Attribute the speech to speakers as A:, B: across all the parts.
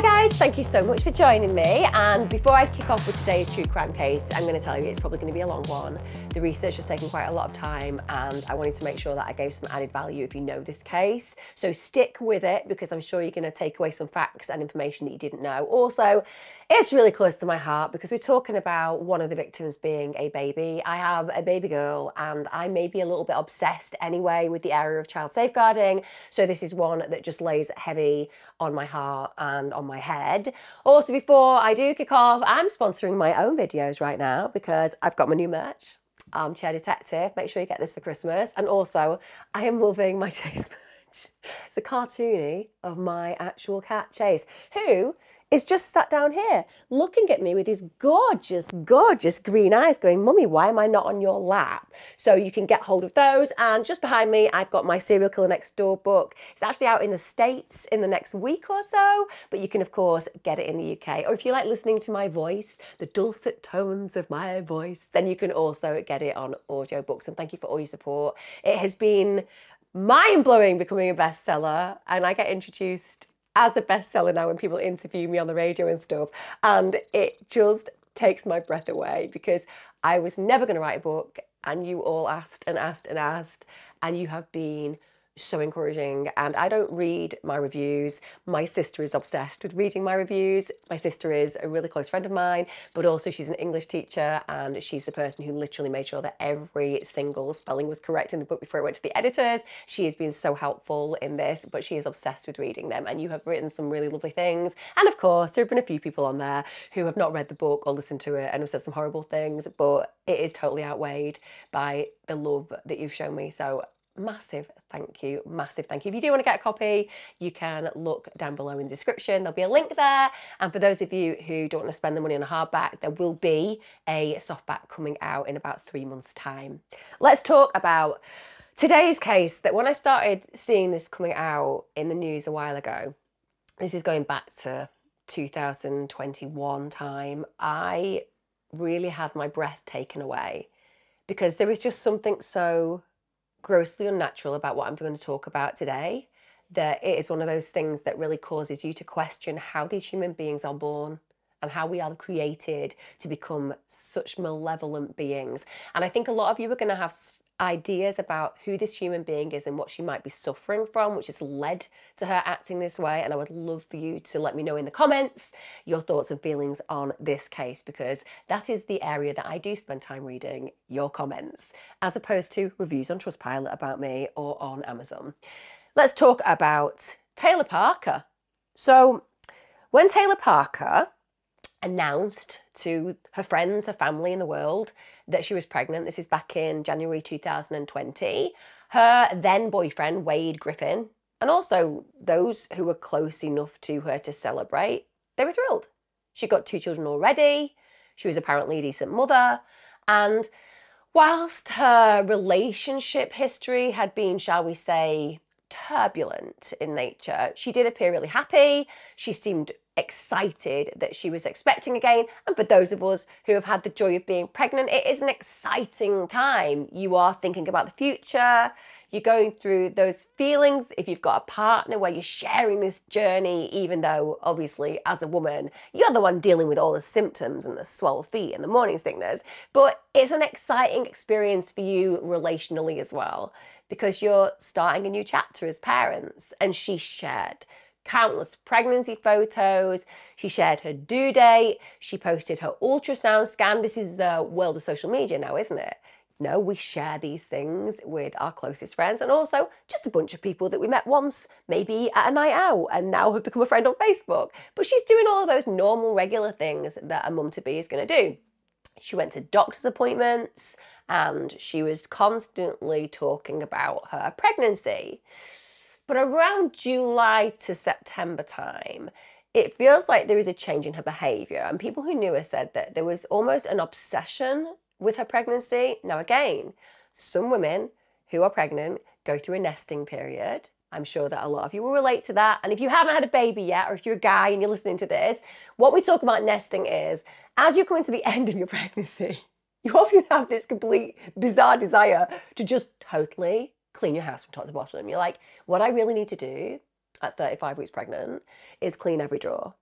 A: Hi guys, thank you so much for joining me. And before I kick off with today's true crime case, I'm going to tell you it's probably going to be a long one. The research has taken quite a lot of time and I wanted to make sure that I gave some added value if you know this case. So stick with it because I'm sure you're going to take away some facts and information that you didn't know. Also, it's really close to my heart because we're talking about one of the victims being a baby. I have a baby girl and I may be a little bit obsessed anyway with the area of child safeguarding. So this is one that just lays heavy on my heart and on my head. Also, before I do kick off, I'm sponsoring my own videos right now because I've got my new merch. Um, Armchair Detective. Make sure you get this for Christmas. And also, I am loving my Chase merch. It's a cartoony of my actual cat Chase, who is just sat down here looking at me with his gorgeous, gorgeous green eyes going, Mummy, why am I not on your lap? So you can get hold of those. And just behind me, I've got my Serial Killer Next Door book. It's actually out in the States in the next week or so, but you can, of course, get it in the UK. Or if you like listening to my voice, the dulcet tones of my voice, then you can also get it on audiobooks. And thank you for all your support. It has been mind blowing becoming a bestseller, and I get introduced as a bestseller now when people interview me on the radio and stuff. And it just takes my breath away because I was never going to write a book, and you all asked and asked and asked, and you have been so encouraging. And I don't read my reviews. My sister is obsessed with reading my reviews. My sister is a really close friend of mine, but also she's an English teacher and she's the person who literally made sure that every single spelling was correct in the book before it went to the editors. She has been so helpful in this, but she is obsessed with reading them. And you have written some really lovely things. And of course, there have been a few people on there who have not read the book or listened to it and have said some horrible things, but it is totally outweighed by the love that you've shown me. So massive thank you massive thank you. If you do want to get a copy you can look down below in the description. There'll be a link there. And for those of you who don't want to spend the money on a hardback there will be a softback coming out in about three months time. Let's talk about today's case that when i started seeing this coming out in the news a while ago this is going back to 2021 time i really had my breath taken away because there is just something so grossly unnatural about what I'm going to talk about today, that it is one of those things that really causes you to question how these human beings are born and how we are created to become such malevolent beings. And I think a lot of you are going to have ideas about who this human being is and what she might be suffering from, which has led to her acting this way. And I would love for you to let me know in the comments your thoughts and feelings on this case because that is the area that I do spend time reading your comments as opposed to reviews on Trustpilot about me or on Amazon. Let's talk about Taylor Parker. So, when Taylor Parker announced to her friends, her family in the world that she was pregnant. This is back in January 2020. Her then boyfriend, Wade Griffin, and also those who were close enough to her to celebrate, they were thrilled. She got two children already. She was apparently a decent mother. And whilst her relationship history had been, shall we say, turbulent in nature, she did appear really happy. She seemed excited that she was expecting again. And for those of us who have had the joy of being pregnant, it is an exciting time. You are thinking about the future. You're going through those feelings if you've got a partner where you're sharing this journey, even though obviously as a woman, you're the one dealing with all the symptoms and the swell feet and the morning sickness. But it's an exciting experience for you relationally as well because you're starting a new chapter as parents. And she shared countless pregnancy photos. She shared her due date. She posted her ultrasound scan. This is the world of social media now, isn't it? No, we share these things with our closest friends and also just a bunch of people that we met once, maybe at a night out, and now have become a friend on Facebook. But she's doing all of those normal, regular things that a mum to be is going to do. She went to doctor's appointments and she was constantly talking about her pregnancy. But around July to September time, it feels like there is a change in her behavior. And people who knew her said that there was almost an obsession with her pregnancy. Now, again, some women who are pregnant go through a nesting period. I'm sure that a lot of you will relate to that. And if you haven't had a baby yet, or if you're a guy and you're listening to this, what we talk about nesting is as you come into the end of your pregnancy, you often have this complete bizarre desire to just totally clean your house from top to bottom. You're like, what I really need to do at 35 weeks pregnant is clean every drawer.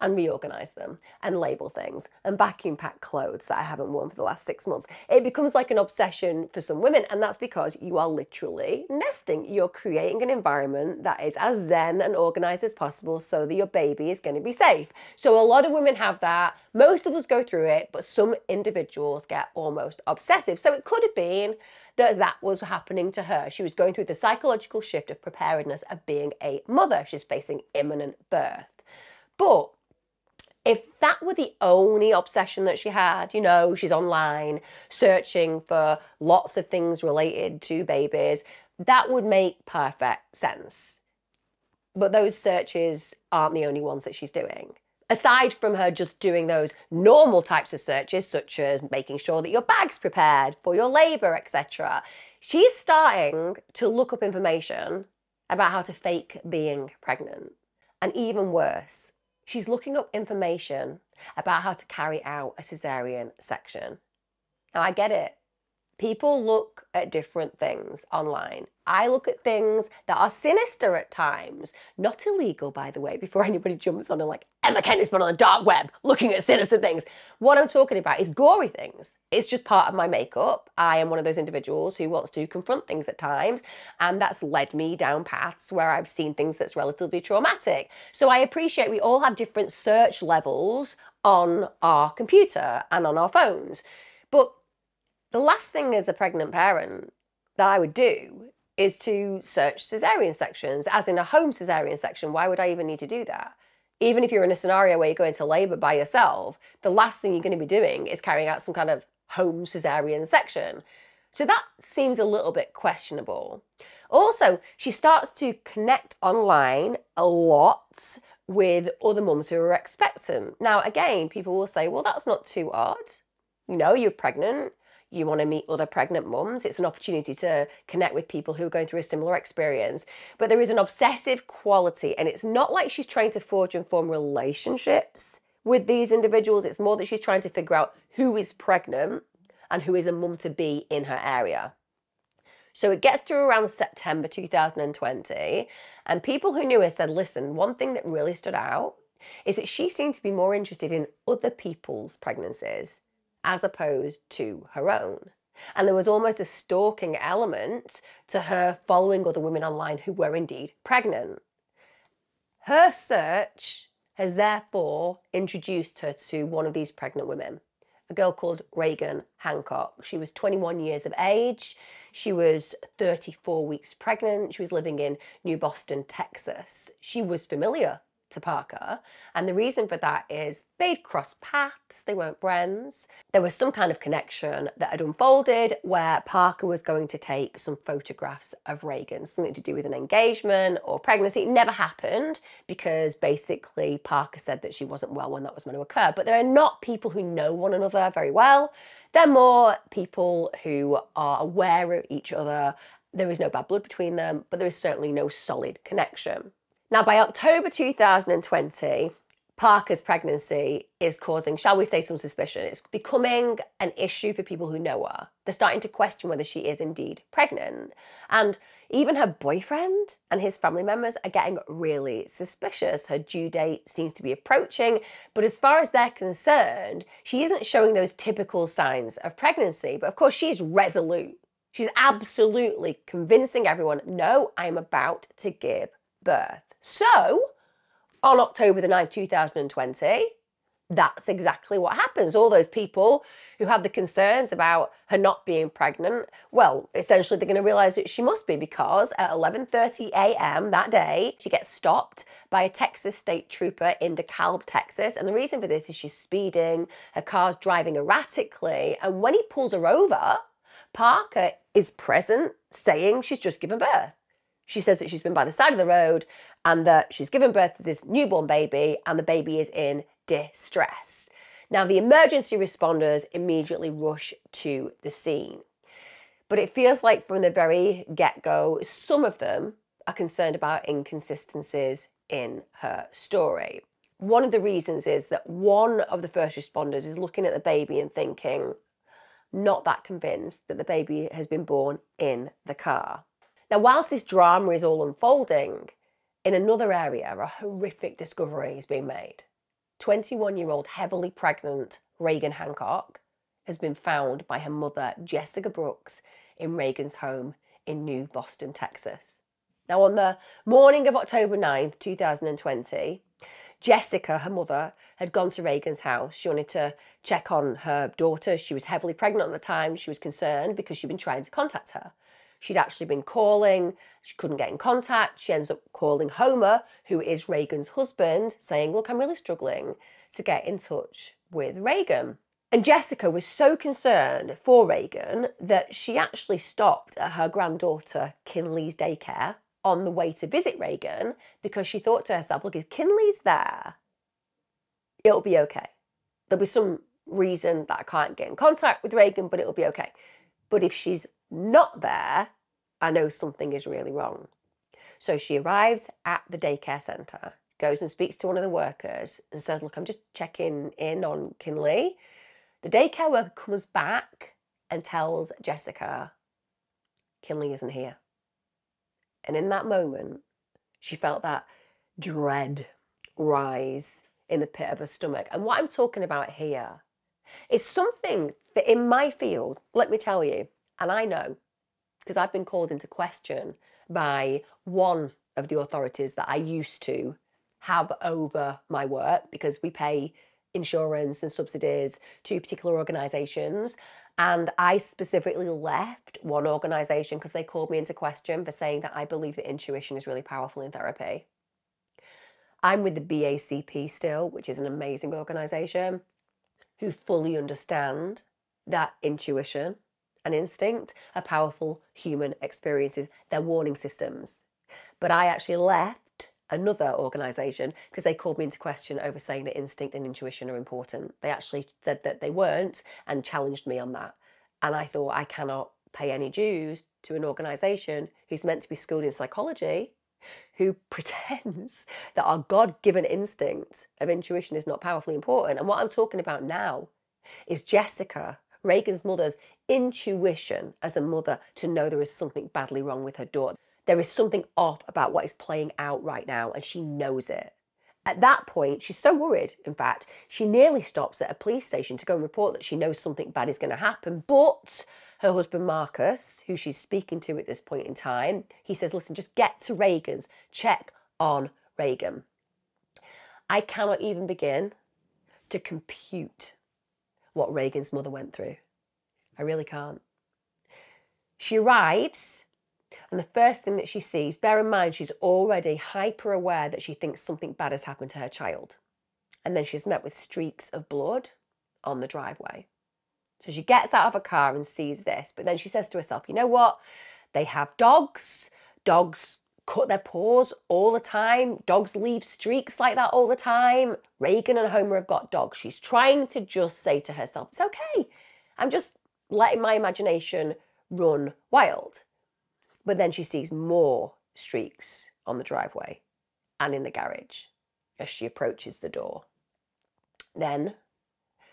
A: And reorganize them and label things and vacuum pack clothes that I haven't worn for the last six months. It becomes like an obsession for some women, and that's because you are literally nesting. You're creating an environment that is as zen and organized as possible so that your baby is going to be safe. So, a lot of women have that. Most of us go through it, but some individuals get almost obsessive. So, it could have been that that was happening to her. She was going through the psychological shift of preparedness of being a mother. She's facing imminent birth. But if that were the only obsession that she had, you know, she's online searching for lots of things related to babies, that would make perfect sense. But those searches aren't the only ones that she's doing. Aside from her just doing those normal types of searches, such as making sure that your bag's prepared for your labour, etc., she's starting to look up information about how to fake being pregnant. And even worse, she's looking up information about how to carry out a cesarean section. Now, I get it. People look at different things online. I look at things that are sinister at times, not illegal, by the way, before anybody jumps on and like, Emma Kenny's been on the dark web looking at sinister things. What I'm talking about is gory things. It's just part of my makeup. I am one of those individuals who wants to confront things at times, and that's led me down paths where I've seen things that's relatively traumatic. So I appreciate we all have different search levels on our computer and on our phones. But the last thing as a pregnant parent that I would do is to search cesarean sections, as in a home cesarean section. Why would I even need to do that? Even if you're in a scenario where you're going into labour by yourself, the last thing you're going to be doing is carrying out some kind of home cesarean section. So that seems a little bit questionable. Also, she starts to connect online a lot with other mums who are expectant. Now, again, people will say, well, that's not too odd. You know, you're pregnant you want to meet other pregnant mums. It's an opportunity to connect with people who are going through a similar experience. But there is an obsessive quality, and it's not like she's trying to forge and form relationships with these individuals. It's more that she's trying to figure out who is pregnant and who is a mum to be in her area. So it gets to around September 2020, and people who knew her said, listen, one thing that really stood out is that she seemed to be more interested in other people's pregnancies as opposed to her own. And there was almost a stalking element to her following other women online who were indeed pregnant. Her search has therefore introduced her to one of these pregnant women, a girl called Reagan Hancock. She was 21 years of age. She was 34 weeks pregnant. She was living in New Boston, Texas. She was familiar to Parker. And the reason for that is they'd crossed paths, they weren't friends. There was some kind of connection that had unfolded where Parker was going to take some photographs of Reagan, something to do with an engagement or pregnancy. It never happened because basically Parker said that she wasn't well when that was going to occur. But there are not people who know one another very well. They're more people who are aware of each other. There is no bad blood between them, but there is certainly no solid connection. Now, by October 2020, Parker's pregnancy is causing, shall we say, some suspicion. It's becoming an issue for people who know her. They're starting to question whether she is indeed pregnant. And even her boyfriend and his family members are getting really suspicious. Her due date seems to be approaching, but as far as they're concerned, she isn't showing those typical signs of pregnancy. But of course, she's resolute. She's absolutely convincing everyone no, I'm about to give birth. So, on October the 9th, 2020, that's exactly what happens. All those people who had the concerns about her not being pregnant, well, essentially they're going to realize that she must be because at 11:30 a.m. that day, she gets stopped by a Texas state trooper in DeKalb, Texas, and the reason for this is she's speeding, her car's driving erratically, and when he pulls her over, Parker is present saying she's just given birth. She says that she's been by the side of the road and that she's given birth to this newborn baby and the baby is in distress. Now, the emergency responders immediately rush to the scene. But it feels like from the very get go, some of them are concerned about inconsistencies in her story. One of the reasons is that one of the first responders is looking at the baby and thinking, not that convinced that the baby has been born in the car. Now, whilst this drama is all unfolding, in another area, a horrific discovery is being made. 21 year old heavily pregnant Reagan Hancock has been found by her mother, Jessica Brooks, in Reagan's home in New Boston, Texas. Now, on the morning of October 9th, 2020, Jessica, her mother, had gone to Reagan's house. She wanted to check on her daughter. She was heavily pregnant at the time. She was concerned because she'd been trying to contact her. She'd actually been calling, she couldn't get in contact. She ends up calling Homer, who is Reagan's husband, saying, Look, I'm really struggling to get in touch with Reagan. And Jessica was so concerned for Reagan that she actually stopped at her granddaughter Kinley's daycare on the way to visit Reagan because she thought to herself, look, if Kinley's there, it'll be okay. There'll be some reason that I can't get in contact with Reagan, but it'll be okay. But if she's not there, I know something is really wrong. So she arrives at the daycare centre, goes and speaks to one of the workers and says, Look, I'm just checking in on Kinley. The daycare worker comes back and tells Jessica, Kinley isn't here. And in that moment, she felt that dread rise in the pit of her stomach. And what I'm talking about here is something that in my field, let me tell you, and I know because I've been called into question by one of the authorities that I used to have over my work because we pay insurance and subsidies to particular organisations. And I specifically left one organisation because they called me into question for saying that I believe that intuition is really powerful in therapy. I'm with the BACP still, which is an amazing organisation who fully understand that intuition and instinct are powerful human experiences. They're warning systems. But I actually left another organisation because they called me into question over saying that instinct and intuition are important. They actually said that they weren't and challenged me on that. And I thought I cannot pay any dues to an organisation who's meant to be schooled in psychology who pretends that our God given instinct of intuition is not powerfully important. And what I'm talking about now is Jessica, Reagan's mother's intuition as a mother to know there is something badly wrong with her daughter. There is something off about what is playing out right now, and she knows it. At that point, she's so worried, in fact, she nearly stops at a police station to go and report that she knows something bad is going to happen. But her husband, Marcus, who she's speaking to at this point in time, he says, Listen, just get to Reagan's, check on Reagan. I cannot even begin to compute what Reagan's mother went through. I really can't. She arrives, and the first thing that she sees, bear in mind, she's already hyper aware that she thinks something bad has happened to her child. And then she's met with streaks of blood on the driveway. So she gets out of her car and sees this, but then she says to herself, you know what? They have dogs. Dogs cut their paws all the time. Dogs leave streaks like that all the time. Reagan and Homer have got dogs. She's trying to just say to herself, it's okay. I'm just letting my imagination run wild. But then she sees more streaks on the driveway and in the garage as she approaches the door. Then,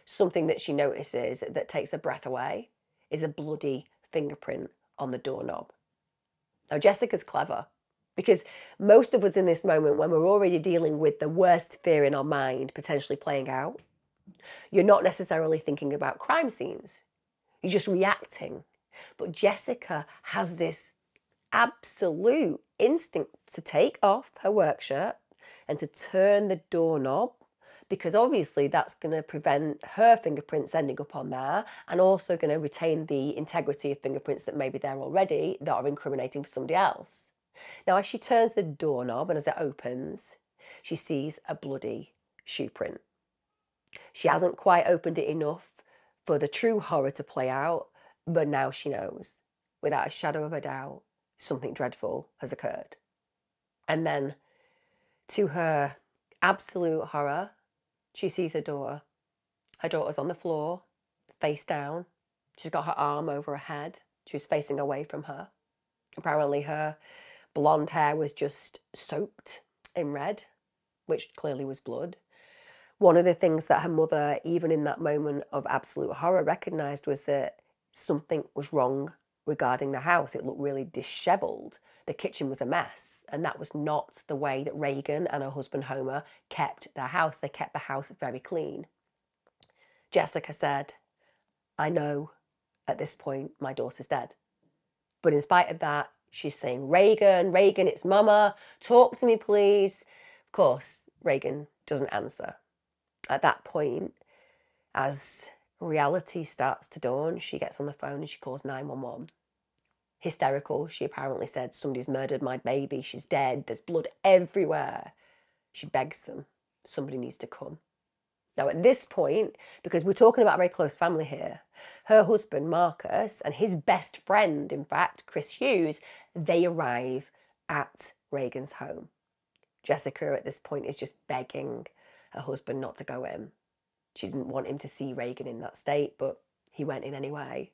A: something that she notices that takes her breath away is a bloody fingerprint on the doorknob. Now, Jessica's clever because most of us in this moment, when we're already dealing with the worst fear in our mind potentially playing out, you're not necessarily thinking about crime scenes. You're just reacting. But Jessica has this absolute instinct to take off her work shirt and to turn the doorknob because obviously that's going to prevent her fingerprints ending up on there and also going to retain the integrity of fingerprints that may be there already that are incriminating for somebody else. Now, as she turns the doorknob and as it opens, she sees a bloody shoe print. She hasn't quite opened it enough for the true horror to play out, but now she knows, without a shadow of a doubt, something dreadful has occurred. And then, to her absolute horror, she sees her daughter. Her daughter's on the floor, face down. She's got her arm over her head. She's facing away from her. Apparently, her blonde hair was just soaked in red, which clearly was blood one of the things that her mother, even in that moment of absolute horror, recognized was that something was wrong regarding the house. It looked really disheveled. The kitchen was a mess, and that was not the way that Reagan and her husband Homer kept their house. They kept the house very clean. Jessica said, I know at this point my daughter's dead. But in spite of that, she's saying, Reagan, Reagan, it's mama, talk to me, please. Of course, Reagan doesn't answer. At that point, as reality starts to dawn, she gets on the phone and she calls 911. Hysterical, she apparently said, Somebody's murdered my baby, she's dead, there's blood everywhere. She begs them, somebody needs to come. Now, at this point, because we're talking about a very close family here, her husband, Marcus, and his best friend, in fact, Chris Hughes, they arrive at Reagan's home. Jessica, at this point, is just begging her husband not to go in. She didn't want him to see Reagan in that state, but he went in anyway.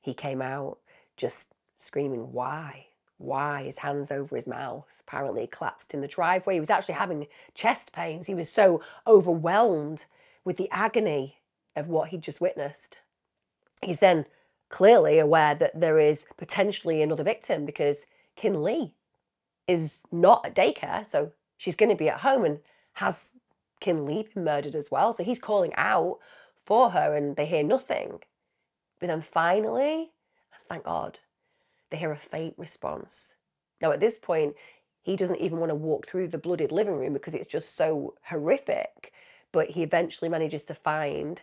A: He came out just screaming, Why? Why? His hands over his mouth. Apparently, collapsed in the driveway. He was actually having chest pains. He was so overwhelmed with the agony of what he'd just witnessed. He's then clearly aware that there is potentially another victim because Kinley is not at daycare, so she's going to be at home and has Kinley been murdered as well. So he's calling out for her and they hear nothing. But then finally, thank God, they hear a faint response. Now, at this point, he doesn't even want to walk through the blooded living room because it's just so horrific. But he eventually manages to find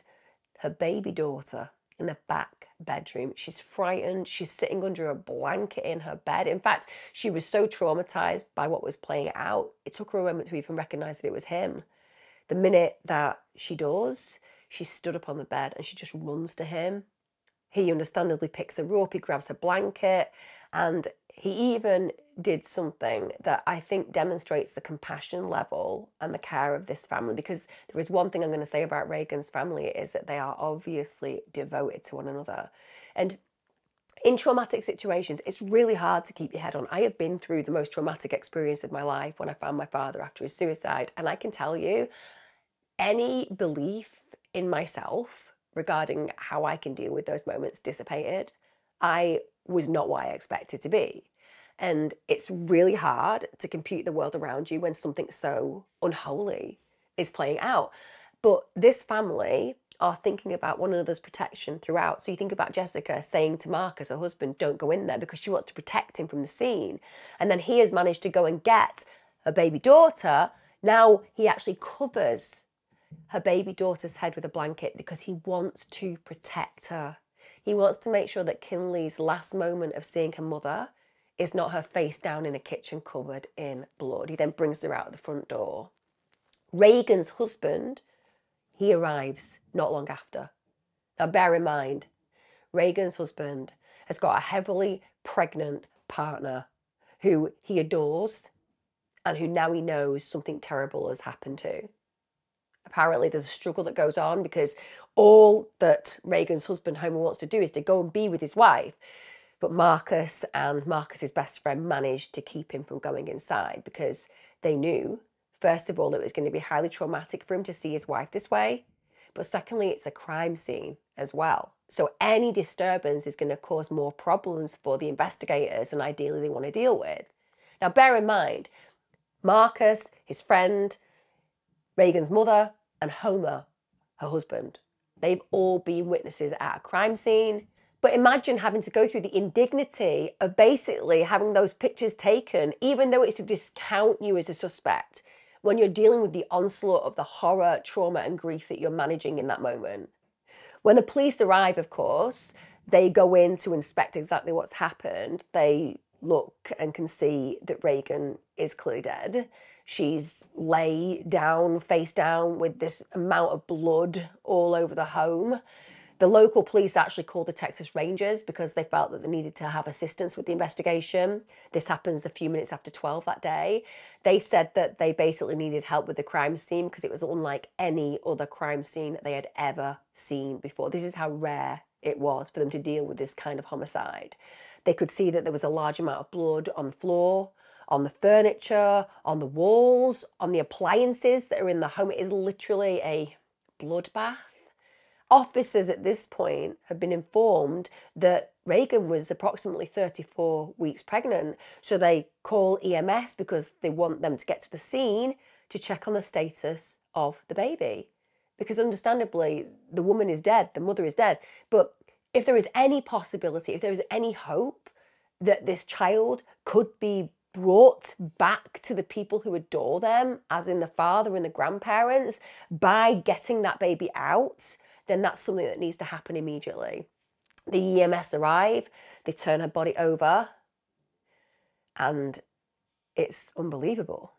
A: her baby daughter in the back bedroom. She's frightened. She's sitting under a blanket in her bed. In fact, she was so traumatized by what was playing out, it took her a moment to even recognize that it was him. The minute that she does, she stood up on the bed and she just runs to him he understandably picks a rope, he grabs a blanket, and he even did something that I think demonstrates the compassion level and the care of this family. Because there is one thing I'm going to say about Reagan's family is that they are obviously devoted to one another. And in traumatic situations, it's really hard to keep your head on. I have been through the most traumatic experience of my life when I found my father after his suicide. And I can tell you, any belief in myself regarding how I can deal with those moments dissipated. I was not what I expected to be. And it's really hard to compute the world around you when something so unholy is playing out. But this family are thinking about one another's protection throughout. So you think about Jessica saying to Marcus, her husband, don't go in there because she wants to protect him from the scene. And then he has managed to go and get a baby daughter. Now he actually covers her baby daughter's head with a blanket because he wants to protect her. He wants to make sure that Kinley's last moment of seeing her mother is not her face down in a kitchen covered in blood. He then brings her out the front door. Reagan's husband, he arrives not long after. Now, bear in mind, Reagan's husband has got a heavily pregnant partner who he adores and who now he knows something terrible has happened to apparently there's a struggle that goes on because all that Reagan's husband Homer wants to do is to go and be with his wife. But Marcus and Marcus's best friend managed to keep him from going inside because they knew, first of all, it was going to be highly traumatic for him to see his wife this way. But secondly, it's a crime scene as well. So any disturbance is going to cause more problems for the investigators and ideally they want to deal with. Now, bear in mind, Marcus, his friend, Reagan's mother, and Homer, her husband. They've all been witnesses at a crime scene. But imagine having to go through the indignity of basically having those pictures taken, even though it's to discount you as a suspect, when you're dealing with the onslaught of the horror, trauma, and grief that you're managing in that moment. When the police arrive, of course, they go in to inspect exactly what's happened. They look and can see that Reagan is clearly dead. She's lay down, face down, with this amount of blood all over the home. The local police actually called the Texas Rangers because they felt that they needed to have assistance with the investigation. This happens a few minutes after 12 that day. They said that they basically needed help with the crime scene because it was unlike any other crime scene that they had ever seen before. This is how rare it was for them to deal with this kind of homicide. They could see that there was a large amount of blood on the floor, on the furniture, on the walls, on the appliances that are in the home. It is literally a bloodbath. Officers at this point have been informed that Reagan was approximately 34 weeks pregnant. So they call EMS because they want them to get to the scene to check on the status of the baby. Because understandably, the woman is dead, the mother is dead. But if there is any possibility, if there is any hope that this child could be brought back to the people who adore them, as in the father and the grandparents, by getting that baby out, then that's something that needs to happen immediately. The EMS arrive, they turn her body over, and it's unbelievable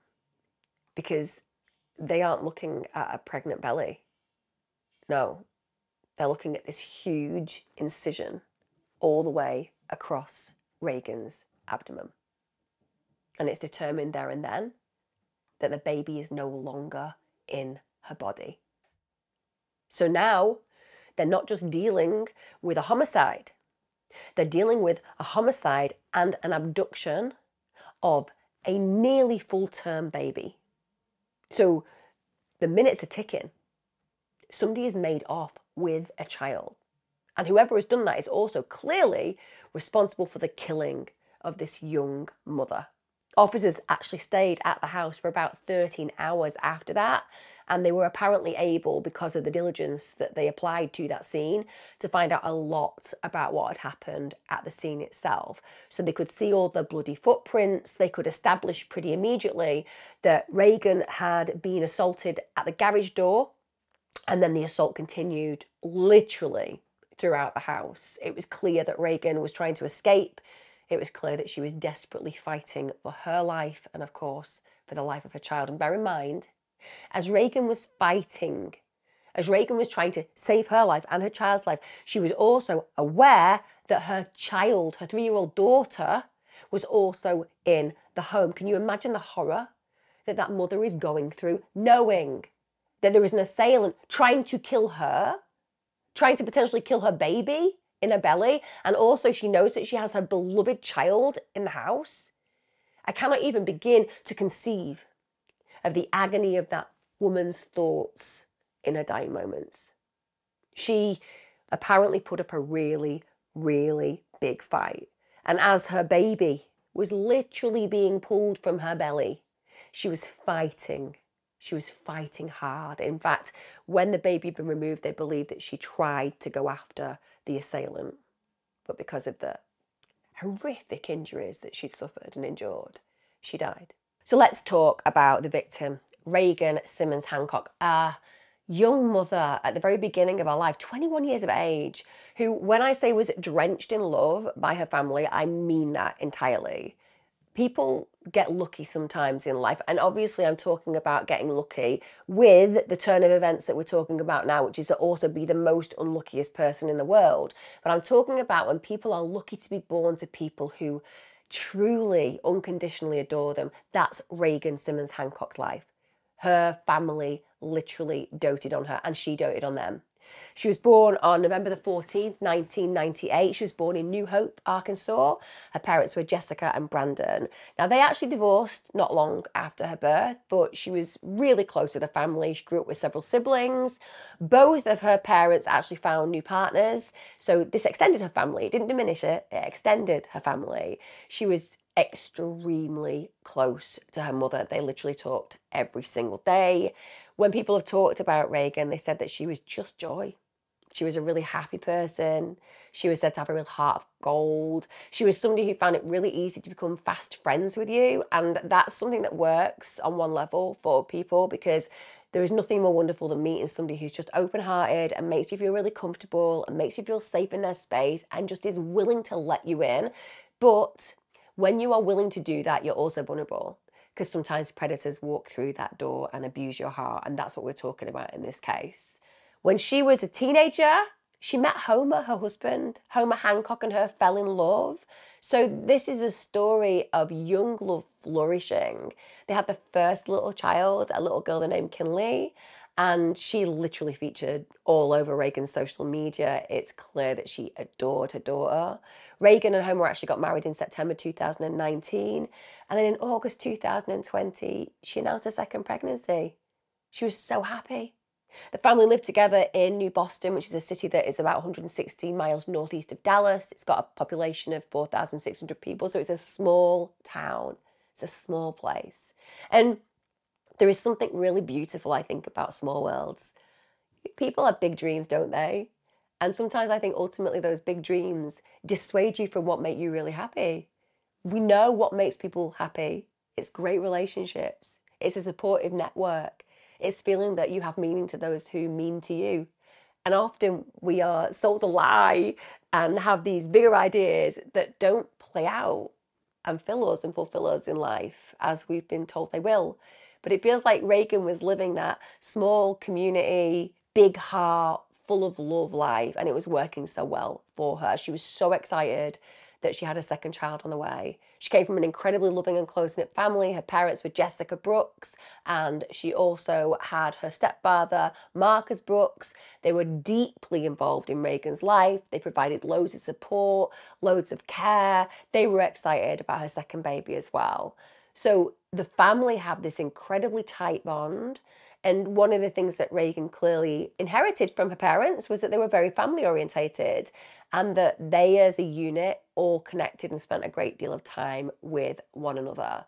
A: because they aren't looking at a pregnant belly. No, they're looking at this huge incision all the way across Reagan's abdomen. And it's determined there and then that the baby is no longer in her body. So now they're not just dealing with a homicide, they're dealing with a homicide and an abduction of a nearly full term baby. So the minutes are ticking. Somebody is made off with a child. And whoever has done that is also clearly responsible for the killing of this young mother. Officers actually stayed at the house for about 13 hours after that, and they were apparently able, because of the diligence that they applied to that scene, to find out a lot about what had happened at the scene itself. So they could see all the bloody footprints, they could establish pretty immediately that Reagan had been assaulted at the garage door, and then the assault continued literally throughout the house. It was clear that Reagan was trying to escape it was clear that she was desperately fighting for her life and, of course, for the life of her child. And bear in mind, as Reagan was fighting, as Reagan was trying to save her life and her child's life, she was also aware that her child, her three year old daughter, was also in the home. Can you imagine the horror that that mother is going through, knowing that there is an assailant trying to kill her, trying to potentially kill her baby? In her belly. And also, she knows that she has her beloved child in the house. I cannot even begin to conceive of the agony of that woman's thoughts in her dying moments. She apparently put up a really, really big fight. And as her baby was literally being pulled from her belly, she was fighting. She was fighting hard. In fact, when the baby had been removed, they believed that she tried to go after the assailant, but because of the horrific injuries that she'd suffered and endured, she died. So let's talk about the victim, Reagan Simmons Hancock, a young mother at the very beginning of her life, 21 years of age, who, when I say was drenched in love by her family, I mean that entirely people get lucky sometimes in life. And obviously, I'm talking about getting lucky with the turn of events that we're talking about now, which is to also be the most unluckiest person in the world. But I'm talking about when people are lucky to be born to people who truly unconditionally adore them. That's Reagan Simmons Hancock's life. Her family literally doted on her, and she doted on them. She was born on November the 14th, 1998. She was born in New Hope, Arkansas. Her parents were Jessica and Brandon. Now, they actually divorced not long after her birth, but she was really close to the family. She grew up with several siblings. Both of her parents actually found new partners. So, this extended her family. It didn't diminish it, it extended her family. She was extremely close to her mother. They literally talked every single day. When people have talked about Reagan, they said that she was just joy. She was a really happy person. She was said to have a real heart of gold. She was somebody who found it really easy to become fast friends with you. And that's something that works on one level for people because there is nothing more wonderful than meeting somebody who's just open hearted and makes you feel really comfortable and makes you feel safe in their space and just is willing to let you in. But when you are willing to do that, you're also vulnerable because sometimes predators walk through that door and abuse your heart. And that's what we're talking about in this case. When she was a teenager, she met Homer, her husband. Homer Hancock and her fell in love. So, this is a story of young love flourishing. They had the first little child, a little girl named Kinley, and she literally featured all over Reagan's social media. It's clear that she adored her daughter. Reagan and Homer actually got married in September 2019. And then in August 2020, she announced her second pregnancy. She was so happy. The family lived together in New Boston, which is a city that is about 116 miles northeast of Dallas. It's got a population of 4,600 people, so it's a small town. It's a small place. And there is something really beautiful, I think, about small worlds. People have big dreams, don't they? And sometimes I think ultimately those big dreams dissuade you from what make you really happy. We know what makes people happy. It's great relationships. It's a supportive network. It's feeling that you have meaning to those who mean to you. And often we are sold a lie and have these bigger ideas that don't play out and fill us and fulfill us in life as we've been told they will. But it feels like Reagan was living that small community, big heart, full of love life, and it was working so well for her. She was so excited that she had a second child on the way. She came from an incredibly loving and close knit family. Her parents were Jessica Brooks, and she also had her stepfather, Marcus Brooks. They were deeply involved in Reagan's life. They provided loads of support, loads of care. They were excited about her second baby as well. So the family have this incredibly tight bond. And one of the things that Reagan clearly inherited from her parents was that they were very family orientated and that they as a unit all connected and spent a great deal of time with one another.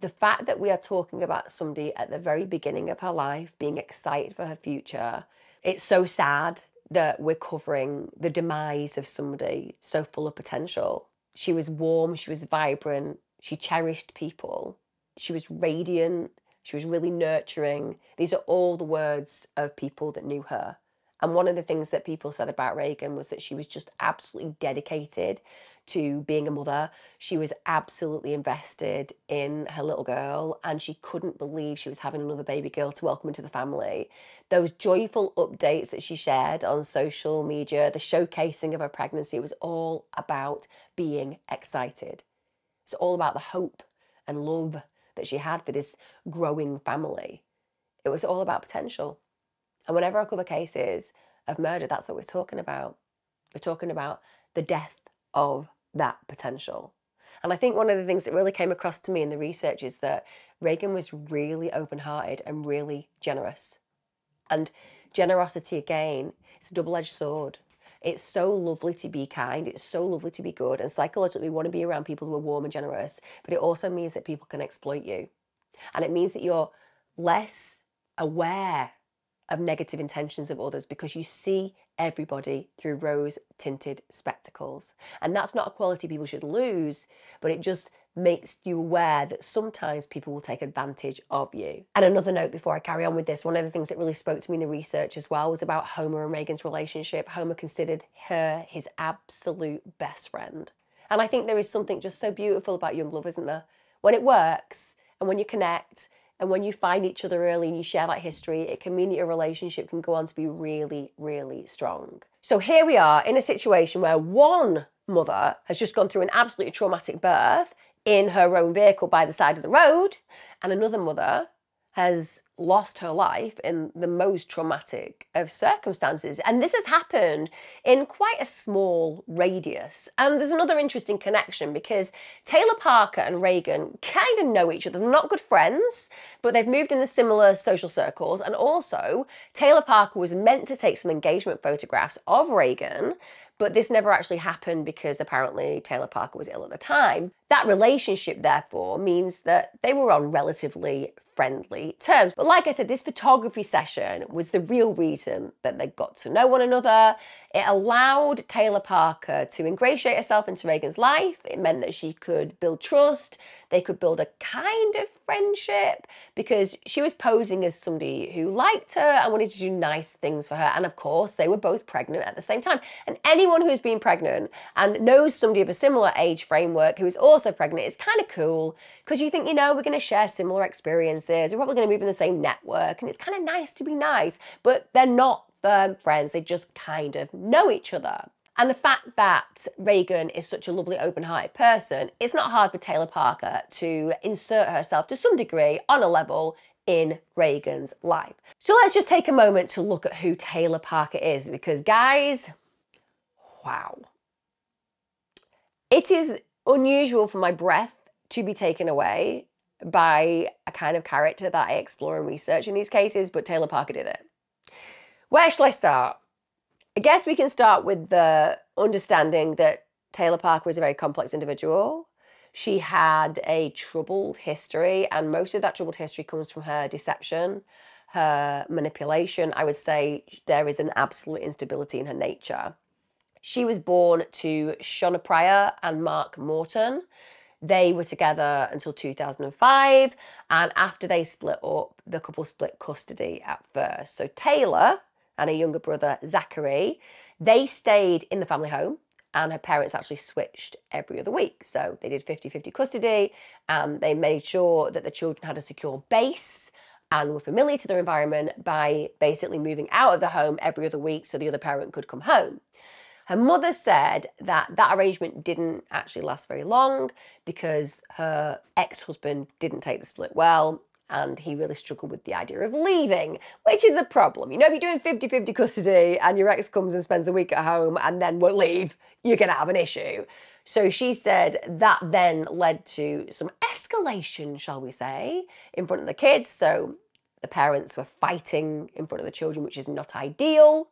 A: The fact that we are talking about somebody at the very beginning of her life being excited for her future, it's so sad that we're covering the demise of somebody so full of potential. She was warm, she was vibrant, she cherished people, she was radiant, she was really nurturing. These are all the words of people that knew her. And one of the things that people said about Reagan was that she was just absolutely dedicated to being a mother. She was absolutely invested in her little girl and she couldn't believe she was having another baby girl to welcome into the family. Those joyful updates that she shared on social media, the showcasing of her pregnancy, was all about being excited. It's all about the hope and love that she had for this growing family. It was all about potential. And whenever I cover cases of murder, that's what we're talking about. We're talking about the death of that potential. And I think one of the things that really came across to me in the research is that Reagan was really open hearted and really generous. And generosity, again, it's a double edged sword. It's so lovely to be kind. It's so lovely to be good. And psychologically, we want to be around people who are warm and generous. But it also means that people can exploit you. And it means that you're less aware of negative intentions of others because you see everybody through rose tinted spectacles. And that's not a quality people should lose, but it just makes you aware that sometimes people will take advantage of you. And another note before I carry on with this, one of the things that really spoke to me in the research as well was about Homer and Reagan's relationship. Homer considered her his absolute best friend. And I think there is something just so beautiful about young love, isn't there? When it works and when you connect and when you find each other early and you share that history, it can mean that your relationship can go on to be really, really strong. So here we are in a situation where one mother has just gone through an absolutely traumatic birth in her own vehicle by the side of the road, and another mother has lost her life in the most traumatic of circumstances. And this has happened in quite a small radius. And there's another interesting connection because Taylor Parker and Reagan kind of know each other. They're not good friends, but they've moved in the similar social circles. And also, Taylor Parker was meant to take some engagement photographs of Reagan but this never actually happened because apparently Taylor Parker was ill at the time. That relationship, therefore, means that they were on relatively friendly terms. But like I said, this photography session was the real reason that they got to know one another. It allowed Taylor Parker to ingratiate herself into Reagan's life. It meant that she could build trust. They could build a kind of friendship because she was posing as somebody who liked her and wanted to do nice things for her. And of course, they were both pregnant at the same time. And anyone who's been pregnant and knows somebody of a similar age framework who is also pregnant is kind of cool because you think, you know, we're going to share similar experiences. We're probably going to move in the same network. And it's kind of nice to be nice, but they're not firm friends. They just kind of know each other. And the fact that Reagan is such a lovely, open hearted person, it's not hard for Taylor Parker to insert herself to some degree on a level in Reagan's life. So let's just take a moment to look at who Taylor Parker is because, guys, wow. It is unusual for my breath to be taken away by a kind of character that I explore and research in these cases, but Taylor Parker did it. Where shall I start? I guess we can start with the understanding that Taylor Parker was a very complex individual. She had a troubled history, and most of that troubled history comes from her deception, her manipulation. I would say there is an absolute instability in her nature. She was born to Shawna Pryor and Mark Morton. They were together until 2005, and after they split up, the couple split custody at first. So Taylor and her younger brother, Zachary, they stayed in the family home and her parents actually switched every other week. So they did 50 50 custody and they made sure that the children had a secure base and were familiar to their environment by basically moving out of the home every other week so the other parent could come home. Her mother said that that arrangement didn't actually last very long because her ex husband didn't take the split well and he really struggled with the idea of leaving, which is the problem. You know, if you're doing 50 50 custody and your ex comes and spends a week at home and then won't leave, you're going to have an issue. So she said that then led to some escalation, shall we say, in front of the kids. So the parents were fighting in front of the children, which is not ideal.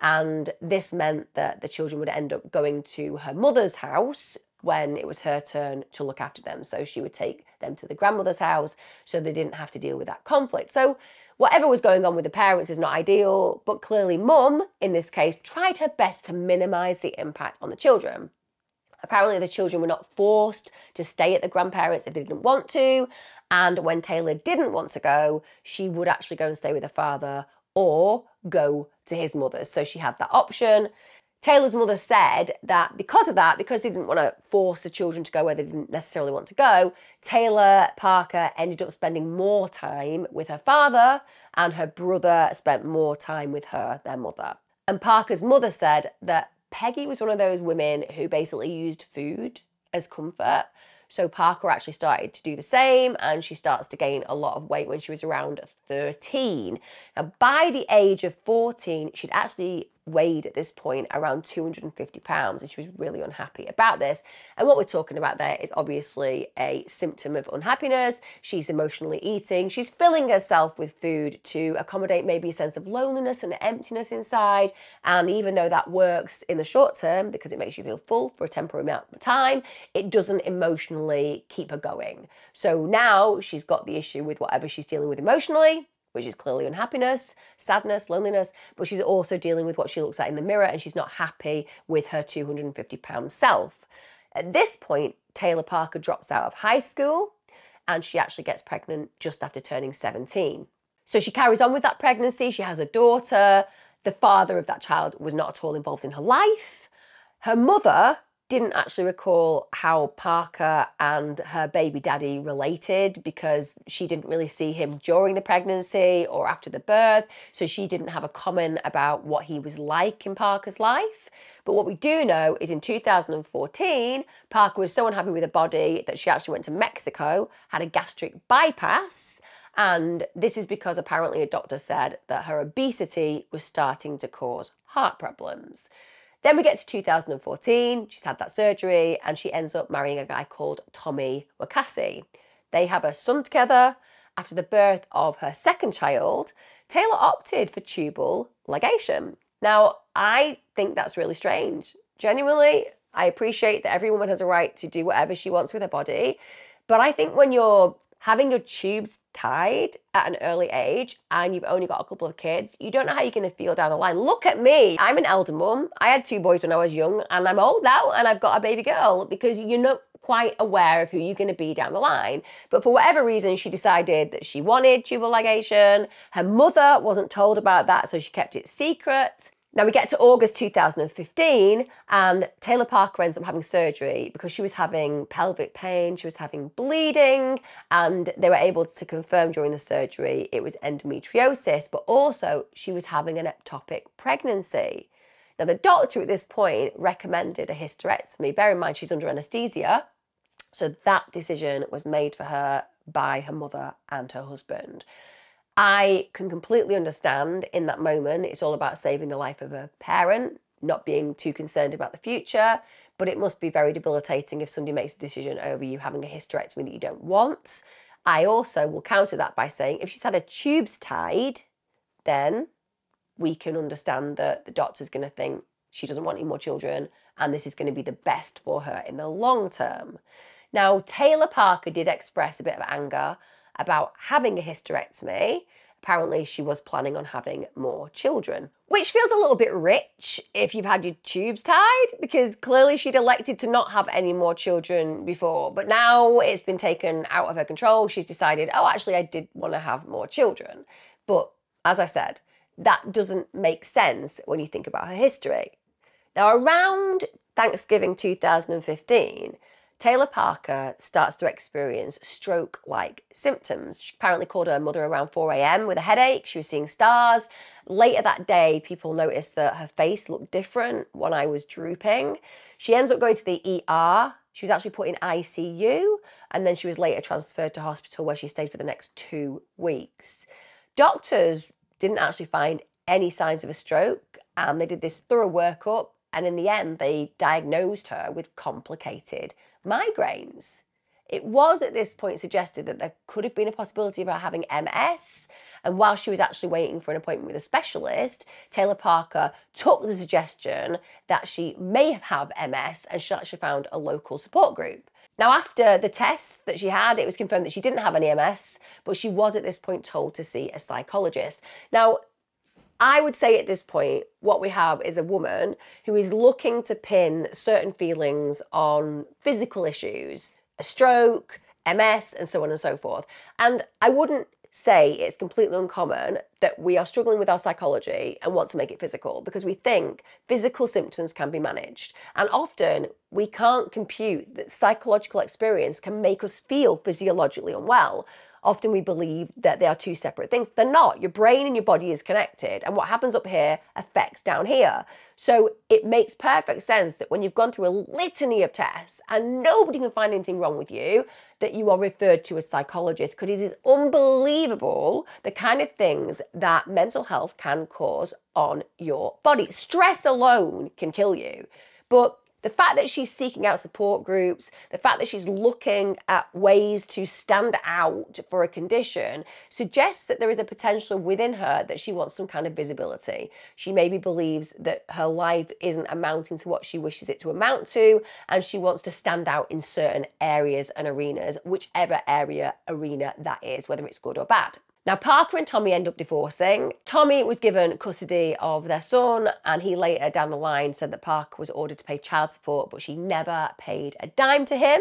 A: And this meant that the children would end up going to her mother's house when it was her turn to look after them. So she would take them to the grandmother's house so they didn't have to deal with that conflict. So whatever was going on with the parents is not ideal, but clearly mum, in this case, tried her best to minimize the impact on the children. Apparently, the children were not forced to stay at the grandparents if they didn't want to. And when Taylor didn't want to go, she would actually go and stay with her father or go to his mother. So she had that option. Taylor's mother said that because of that, because they didn't want to force the children to go where they didn't necessarily want to go, Taylor Parker ended up spending more time with her father, and her brother spent more time with her, their mother. And Parker's mother said that Peggy was one of those women who basically used food as comfort. So Parker actually started to do the same and she starts to gain a lot of weight when she was around 13. Now, by the age of 14, she'd actually weighed at this point around 250 pounds and she was really unhappy about this. And what we're talking about there is obviously a symptom of unhappiness. She's emotionally eating, she's filling herself with food to accommodate maybe a sense of loneliness and emptiness inside. And even though that works in the short term because it makes you feel full for a temporary amount of time, it doesn't emotionally keep her going. So now she's got the issue with whatever she's dealing with emotionally which is clearly unhappiness, sadness, loneliness, but she's also dealing with what she looks at in the mirror and she's not happy with her 250 pound self. At this point, Taylor Parker drops out of high school and she actually gets pregnant just after turning 17. So she carries on with that pregnancy. She has a daughter. The father of that child was not at all involved in her life. Her mother didn't actually recall how Parker and her baby daddy related because she didn't really see him during the pregnancy or after the birth. So she didn't have a comment about what he was like in Parker's life. But what we do know is in 2014, Parker was so unhappy with her body that she actually went to Mexico, had a gastric bypass. And this is because apparently a doctor said that her obesity was starting to cause heart problems. Then we get to 2014. She's had that surgery and she ends up marrying a guy called Tommy Wakasi. They have a son together. After the birth of her second child, Taylor opted for tubal ligation. Now, I think that's really strange. Genuinely, I appreciate that every woman has a right to do whatever she wants with her body. But I think when you're having your tubes tied at an early age and you've only got a couple of kids, you don't know how you're going to feel down the line. Look at me. I'm an elder mum. I had two boys when I was young and I'm old now and I've got a baby girl because you're not quite aware of who you're going to be down the line. But for whatever reason, she decided that she wanted tubal ligation. Her mother wasn't told about that, so she kept it secret. Now we get to August 2015, and Taylor Parker ends up having surgery because she was having pelvic pain, she was having bleeding, and they were able to confirm during the surgery it was endometriosis, but also she was having an ectopic pregnancy. Now, the doctor at this point recommended a hysterectomy. Bear in mind, she's under anesthesia, so that decision was made for her by her mother and her husband. I can completely understand in that moment it's all about saving the life of a parent, not being too concerned about the future, but it must be very debilitating if somebody makes a decision over you having a hysterectomy that you don't want. I also will counter that by saying if she's had her tubes tied, then we can understand that the doctor's going to think she doesn't want any more children and this is going to be the best for her in the long term. Now, Taylor Parker did express a bit of anger about having a hysterectomy. Apparently, she was planning on having more children, which feels a little bit rich if you've had your tubes tied, because clearly she'd elected to not have any more children before. But now it's been taken out of her control. She's decided, oh, actually, I did want to have more children. But as I said, that doesn't make sense when you think about her history. Now, around Thanksgiving 2015, Taylor Parker starts to experience stroke like symptoms. She apparently called her mother around 4 a.m. with a headache. She was seeing stars. Later that day, people noticed that her face looked different. One eye was drooping. She ends up going to the ER. She was actually put in ICU and then she was later transferred to hospital where she stayed for the next two weeks. Doctors didn't actually find any signs of a stroke and they did this thorough workup and in the end, they diagnosed her with complicated migraines. It was at this point suggested that there could have been a possibility of her having MS. And while she was actually waiting for an appointment with a specialist, Taylor Parker took the suggestion that she may have MS and she actually found a local support group. Now, after the tests that she had, it was confirmed that she didn't have any MS, but she was at this point told to see a psychologist. Now, I would say at this point, what we have is a woman who is looking to pin certain feelings on physical issues, a stroke, MS, and so on and so forth. And I wouldn't say it's completely uncommon that we are struggling with our psychology and want to make it physical because we think physical symptoms can be managed. And often we can't compute that psychological experience can make us feel physiologically unwell often we believe that they are two separate things. They're not. Your brain and your body is connected, and what happens up here affects down here. So it makes perfect sense that when you've gone through a litany of tests and nobody can find anything wrong with you, that you are referred to a psychologist because it is unbelievable the kind of things that mental health can cause on your body. Stress alone can kill you. But the fact that she's seeking out support groups, the fact that she's looking at ways to stand out for a condition suggests that there is a potential within her that she wants some kind of visibility. She maybe believes that her life isn't amounting to what she wishes it to amount to, and she wants to stand out in certain areas and arenas, whichever area, arena that is, whether it's good or bad. Now, Parker and Tommy end up divorcing. Tommy was given custody of their son, and he later down the line said that Parker was ordered to pay child support, but she never paid a dime to him.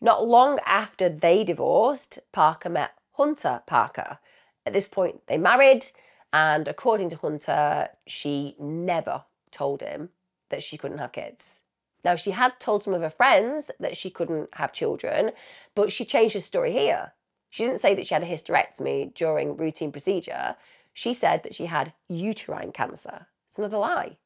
A: Not long after they divorced, Parker met Hunter Parker. At this point, they married, and according to Hunter, she never told him that she couldn't have kids. Now, she had told some of her friends that she couldn't have children, but she changed her story here. She didn't say that she had a hysterectomy during routine procedure. She said that she had uterine cancer. It's another lie.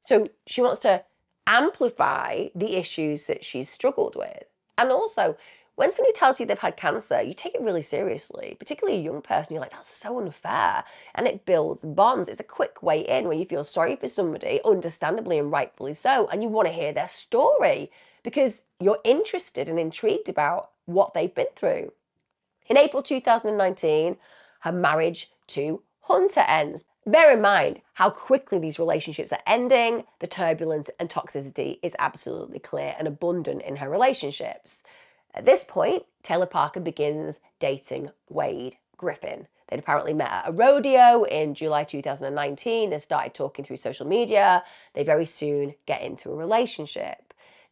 A: So she wants to amplify the issues that she's struggled with. And also, when somebody tells you they've had cancer, you take it really seriously, particularly a young person. You're like, that's so unfair. And it builds bonds. It's a quick way in where you feel sorry for somebody, understandably and rightfully so, and you want to hear their story because you're interested and intrigued about what they've been through. In April 2019, her marriage to Hunter ends. Bear in mind how quickly these relationships are ending. The turbulence and toxicity is absolutely clear and abundant in her relationships. At this point, Taylor Parker begins dating Wade Griffin. They'd apparently met at a rodeo in July 2019. They started talking through social media. They very soon get into a relationship.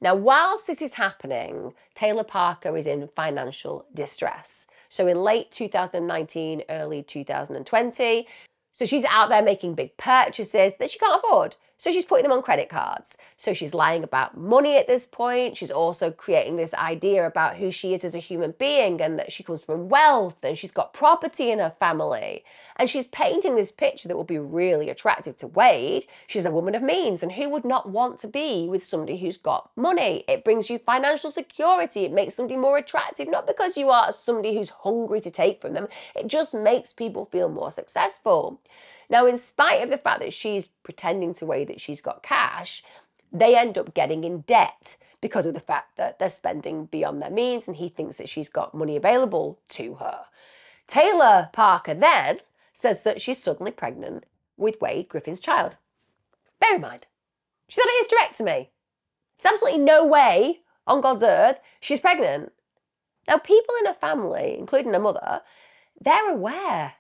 A: Now, whilst this is happening, Taylor Parker is in financial distress. So in late 2019, early 2020. So she's out there making big purchases that she can't afford. So she's putting them on credit cards. So she's lying about money at this point. She's also creating this idea about who she is as a human being and that she comes from wealth and she's got property in her family. And she's painting this picture that will be really attractive to Wade. She's a woman of means, and who would not want to be with somebody who's got money? It brings you financial security. It makes somebody more attractive, not because you are somebody who's hungry to take from them. It just makes people feel more successful. Now, in spite of the fact that she's pretending to Wade that she's got cash, they end up getting in debt because of the fact that they're spending beyond their means and he thinks that she's got money available to her. Taylor Parker then says that she's suddenly pregnant with Wade Griffin's child. Bear in mind, she's had a hysterectomy. There's absolutely no way on God's earth she's pregnant. Now, people in her family, including her mother, they're aware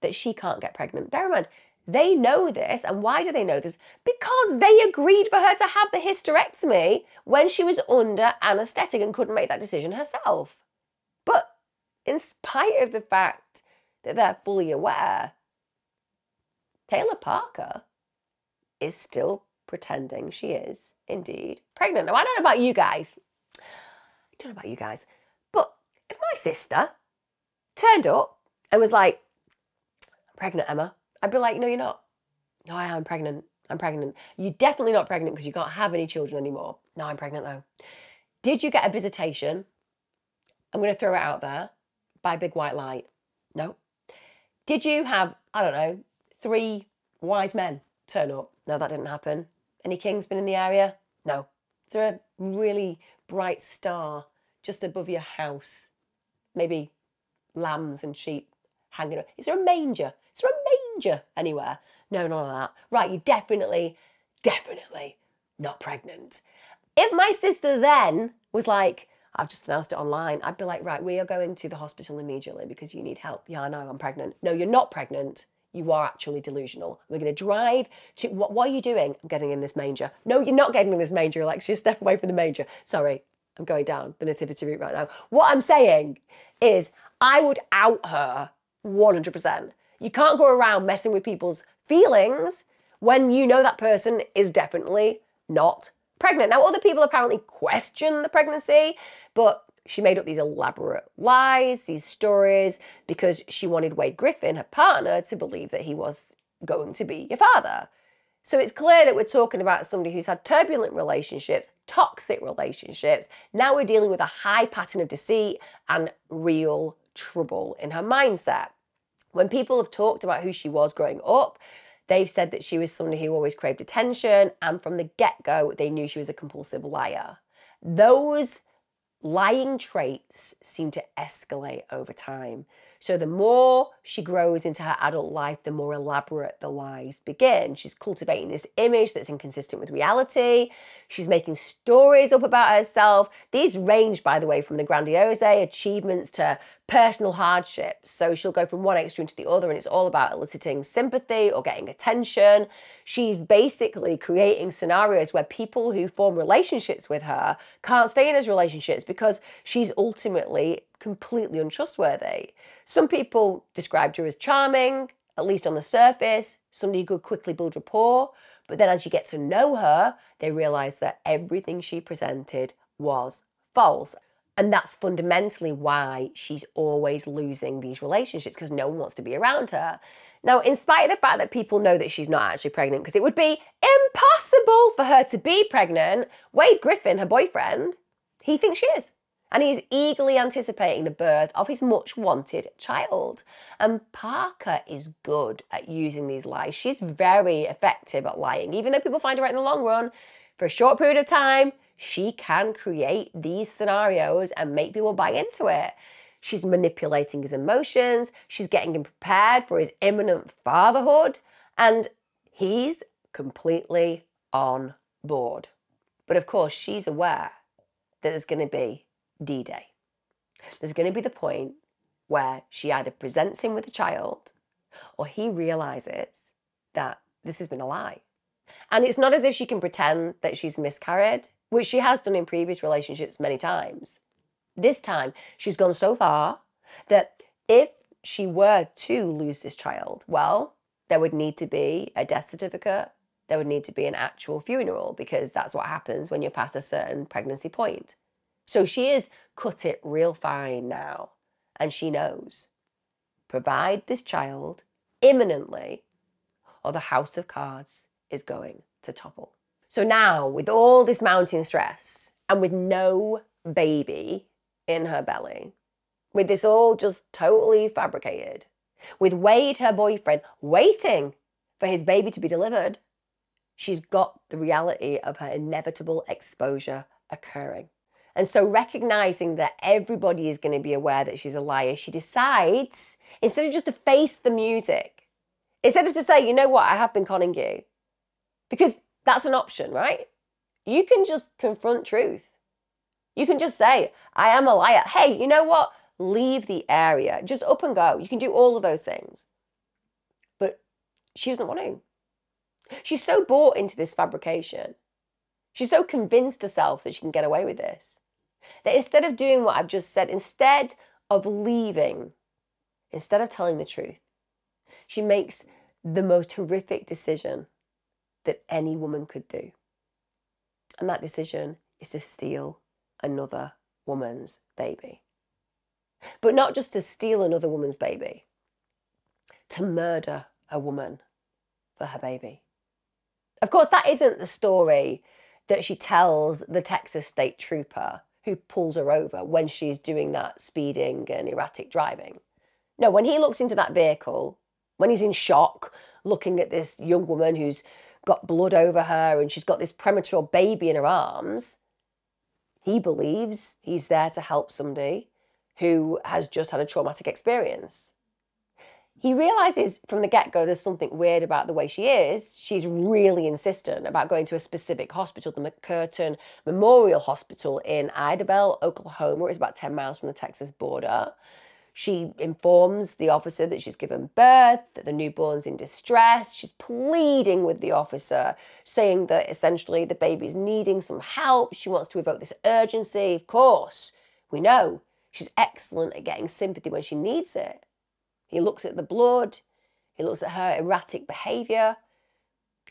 A: that she can't get pregnant. Bear in mind, they know this. And why do they know this? Because they agreed for her to have the hysterectomy when she was under anaesthetic and couldn't make that decision herself. But in spite of the fact that they're fully aware, Taylor Parker is still pretending she is indeed pregnant. Now, I don't know about you guys. I don't know about you guys. But if my sister turned up and was like, pregnant, Emma, I'd be like, no, you're not. No, I am pregnant. I'm pregnant. You're definitely not pregnant because you can't have any children anymore. No, I'm pregnant though. Did you get a visitation? I'm going to throw it out there by Big White Light. No. Did you have, I don't know, three wise men turn up? No, that didn't happen. Any kings been in the area? No. Is there a really bright star just above your house? Maybe lambs and sheep hanging. Is there a manger? There anywhere? No, none of that. Right, you definitely, definitely not pregnant. If my sister then was like, I've just announced it online, I'd be like, right, we are going to the hospital immediately because you need help. Yeah, I know, I'm pregnant. No, you're not pregnant. You are actually delusional. We're going to drive to, what, what are you doing? I'm getting in this manger. No, you're not getting in this manger, Alexia. Step away from the manger. Sorry, I'm going down the nativity route right now. What I'm saying is, I would out her 100%. You can't go around messing with people's feelings when you know that person is definitely not pregnant. Now, other people apparently question the pregnancy, but she made up these elaborate lies, these stories, because she wanted Wade Griffin, her partner, to believe that he was going to be your father. So it's clear that we're talking about somebody who's had turbulent relationships, toxic relationships. Now we're dealing with a high pattern of deceit and real trouble in her mindset. When people have talked about who she was growing up, they've said that she was somebody who always craved attention, and from the get go, they knew she was a compulsive liar. Those lying traits seem to escalate over time. So the more she grows into her adult life, the more elaborate the lies begin. She's cultivating this image that's inconsistent with reality. She's making stories up about herself. These range, by the way, from the grandiose achievements to personal hardships. So she'll go from one extreme to the other, and it's all about eliciting sympathy or getting attention. She's basically creating scenarios where people who form relationships with her can't stay in those relationships because she's ultimately completely untrustworthy. Some people described her as charming, at least on the surface, somebody who could quickly build rapport. But then as you get to know her, they realize that everything she presented was false. And that's fundamentally why she's always losing these relationships because no one wants to be around her. Now, in spite of the fact that people know that she's not actually pregnant, because it would be impossible for her to be pregnant, Wade Griffin, her boyfriend, he thinks she is. And he's eagerly anticipating the birth of his much wanted child. And Parker is good at using these lies. She's very effective at lying, even though people find her right in the long run. For a short period of time, she can create these scenarios and make people buy into it. She's manipulating his emotions, she's getting him prepared for his imminent fatherhood, and he's completely on board. But of course, she's aware that there's going to be D Day. There's going to be the point where she either presents him with a child or he realizes that this has been a lie. And it's not as if she can pretend that she's miscarried which she has done in previous relationships many times. This time, she's gone so far that if she were to lose this child, well, there would need to be a death certificate, there would need to be an actual funeral because that's what happens when you're past a certain pregnancy point. So she has cut it real fine now, and she knows provide this child imminently, or the house of cards is going to topple. So now, with all this mounting stress and with no baby in her belly, with this all just totally fabricated, with Wade, her boyfriend, waiting for his baby to be delivered, she's got the reality of her inevitable exposure occurring. And so, recognizing that everybody is going to be aware that she's a liar, she decides, instead of just to face the music, Instead of to say, you know what, I have been conning you. Because that's an option, right? You can just confront truth. You can just say, I am a liar. Hey, you know what? Leave the area. Just up and go. You can do all of those things. But she doesn't want to. She's so bought into this fabrication. She's so convinced herself that she can get away with this. That instead of doing what I've just said, instead of leaving, instead of telling the truth, she makes the most horrific decision that any woman could do. And that decision is to steal another woman's baby. But not just to steal another woman's baby, to murder a woman for her baby. Of course, that isn't the story that she tells the Texas state trooper who pulls her over when she's doing that speeding and erratic driving. No, when he looks into that vehicle, when he's in shock, looking at this young woman who's got blood over her and she's got this premature baby in her arms, he believes he's there to help somebody who has just had a traumatic experience. He realizes from the get go there's something weird about the way she is. She's really insistent about going to a specific hospital, the McCurtain Memorial Hospital in Idabel, Oklahoma. It's about 10 miles from the Texas border. She informs the officer that she's given birth, that the newborn's in distress. She's pleading with the officer, saying that essentially the baby's needing some help. She wants to evoke this urgency. Of course, we know she's excellent at getting sympathy when she needs it. He looks at the blood, he looks at her erratic behaviour,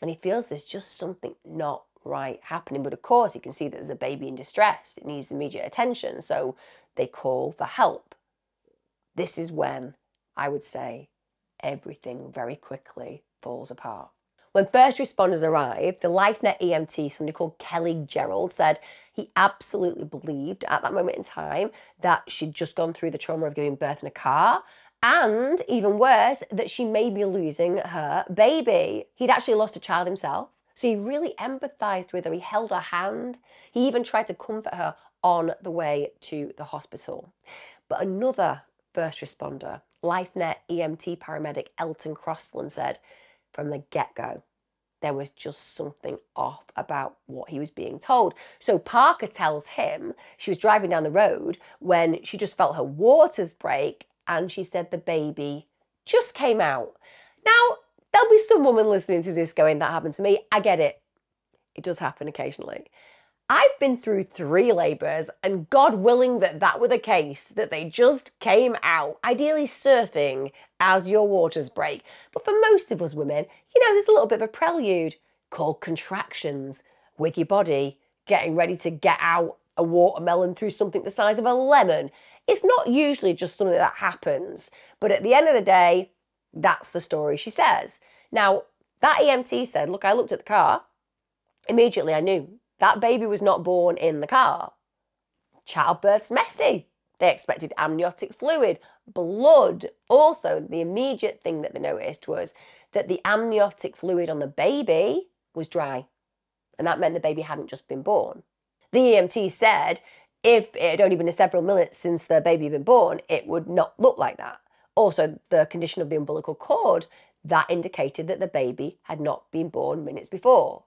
A: and he feels there's just something not right happening. But of course, he can see that there's a baby in distress, it needs immediate attention, so they call for help. This is when I would say everything very quickly falls apart. When first responders arrived, the LifeNet EMT, somebody called Kelly Gerald, said he absolutely believed at that moment in time that she'd just gone through the trauma of giving birth in a car and even worse, that she may be losing her baby. He'd actually lost a child himself. So he really empathized with her. He held her hand. He even tried to comfort her on the way to the hospital. But another first responder, LifeNet EMT paramedic Elton Crossland, said from the get go, there was just something off about what he was being told. So Parker tells him she was driving down the road when she just felt her waters break and she said the baby just came out. Now, there'll be some woman listening to this going, That happened to me. I get it. It does happen occasionally. I've been through three labours, and God willing that that were the case, that they just came out, ideally surfing as your waters break. But for most of us women, you know, there's a little bit of a prelude called contractions with your body getting ready to get out a watermelon through something the size of a lemon. It's not usually just something that happens, but at the end of the day, that's the story she says. Now, that EMT said, Look, I looked at the car. Immediately, I knew that baby was not born in the car. Childbirth's messy. They expected amniotic fluid, blood. Also, the immediate thing that they noticed was that the amniotic fluid on the baby was dry. And that meant the baby hadn't just been born. The EMT said if it had only been several minutes since the baby had been born, it would not look like that. Also, the condition of the umbilical cord, that indicated that the baby had not been born minutes before.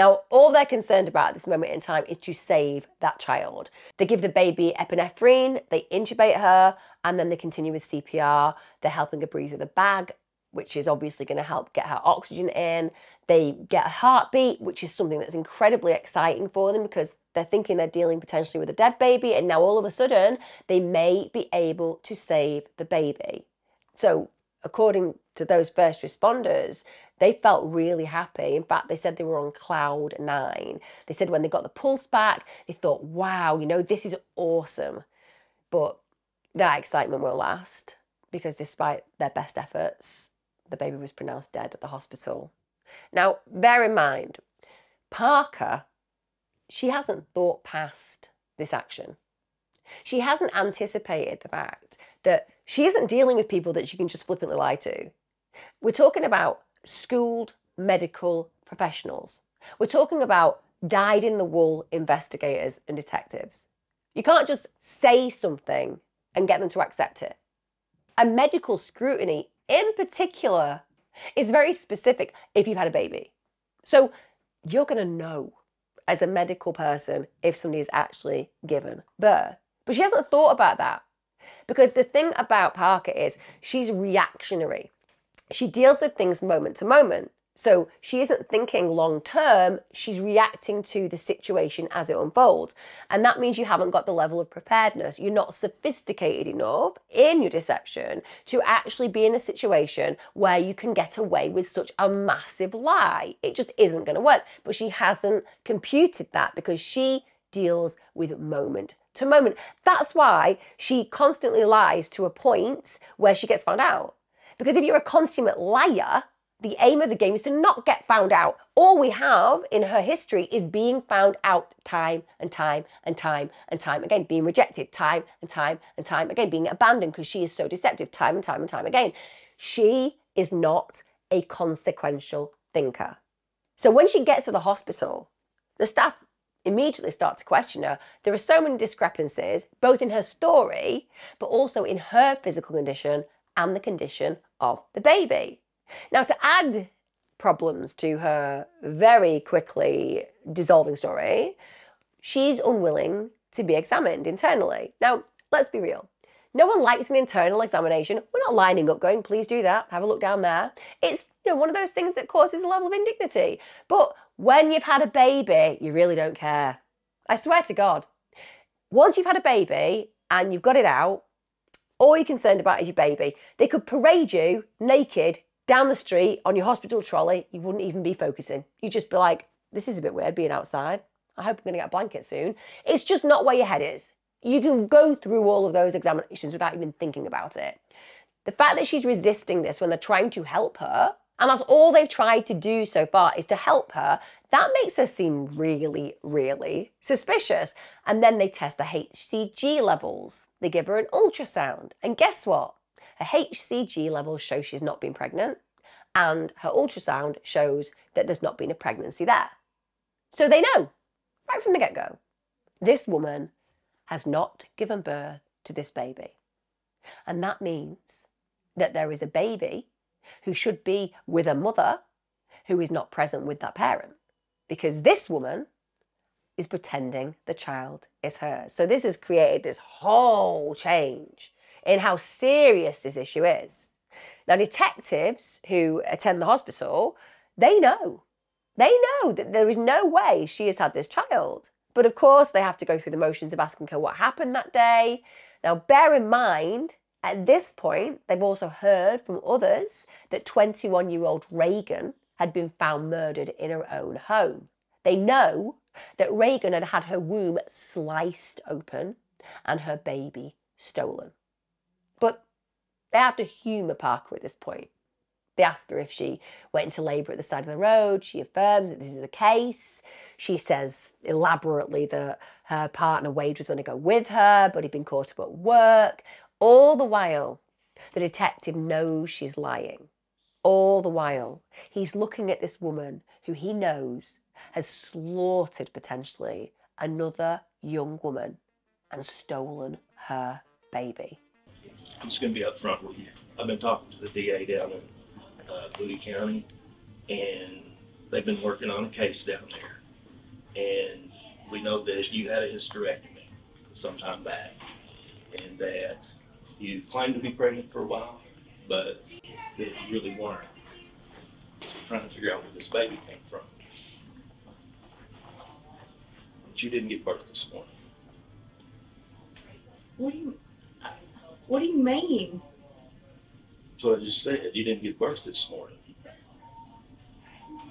A: Now, all they're concerned about at this moment in time is to save that child. They give the baby epinephrine, they intubate her, and then they continue with CPR. They're helping her breathe with a bag, which is obviously going to help get her oxygen in. They get a heartbeat, which is something that's incredibly exciting for them because they're thinking they're dealing potentially with a dead baby, and now all of a sudden they may be able to save the baby. So, according to those first responders, they felt really happy. In fact, they said they were on cloud nine. They said when they got the pulse back, they thought, wow, you know, this is awesome. But that excitement will last because despite their best efforts, the baby was pronounced dead at the hospital. Now, bear in mind, Parker she hasn't thought past this action. She hasn't anticipated the fact that she isn't dealing with people that she can just flippantly lie to. We're talking about schooled medical professionals. We're talking about dyed in the wool investigators and detectives. You can't just say something and get them to accept it. And medical scrutiny, in particular, is very specific if you've had a baby. So you're going to know as a medical person if somebody is actually given birth. But she hasn't thought about that. Because the thing about Parker is she's reactionary. She deals with things moment to moment. So she isn't thinking long term, she's reacting to the situation as it unfolds. And that means you haven't got the level of preparedness. You're not sophisticated enough in your deception to actually be in a situation where you can get away with such a massive lie. It just isn't going to work. But she hasn't computed that because she deals with moment to moment. That's why she constantly lies to a point where she gets found out. Because if you're a consummate liar, the aim of the game is to not get found out. All we have in her history is being found out time and time and time and time again, being rejected time and time and time again, being abandoned because she is so deceptive time and time and time again. She is not a consequential thinker. So when she gets to the hospital, the staff immediately start to question her. There are so many discrepancies, both in her story, but also in her physical condition and the condition of the baby. Now, to add problems to her very quickly dissolving story, she's unwilling to be examined internally. Now, let's be real. No one likes an internal examination. We're not lining up going, please do that, have a look down there. It's you know, one of those things that causes a level of indignity. But when you've had a baby, you really don't care. I swear to God. Once you've had a baby and you've got it out, all you're concerned about is your baby. They could parade you naked down the street on your hospital trolley, you wouldn't even be focusing. You'd just be like, this is a bit weird being outside. I hope I'm going to get a blanket soon. It's just not where your head is. You can go through all of those examinations without even thinking about it. The fact that she's resisting this when they're trying to help her, and that's all they've tried to do so far is to help her, that makes her seem really, really suspicious. And then they test the HCG levels. They give her an ultrasound. And guess what? Her HCG levels show she's not been pregnant, and her ultrasound shows that there's not been a pregnancy there. So they know right from the get go this woman has not given birth to this baby. And that means that there is a baby who should be with a mother who is not present with that parent because this woman is pretending the child is hers. So this has created this whole change in how serious this issue is. Now, detectives who attend the hospital, they know. They know that there is no way she has had this child. But of course, they have to go through the motions of asking her what happened that day. Now, bear in mind, at this point, they've also heard from others that 21 year old Reagan had been found murdered in her own home. They know that Reagan had had her womb sliced open and her baby stolen. But they have to humour Parker at this point. They ask her if she went into labour at the side of the road. She affirms that this is the case. She says elaborately that her partner Wade was going to go with her, but he'd been caught up at work. All the while, the detective knows she's lying. All the while, he's looking at this woman who he knows has slaughtered potentially another young woman and stolen her baby.
B: I'm just going to be upfront with you. I've been talking to the DA down in uh, Moody County, and they've been working on a case down there. And we know that you had a hysterectomy some time back, and that you've claimed to be pregnant for a while, but that you really weren't. So trying to figure out where this baby came from. But you didn't give birth this morning.
C: What do you What do you mean?
B: That's what I just said. You didn't give birth this morning.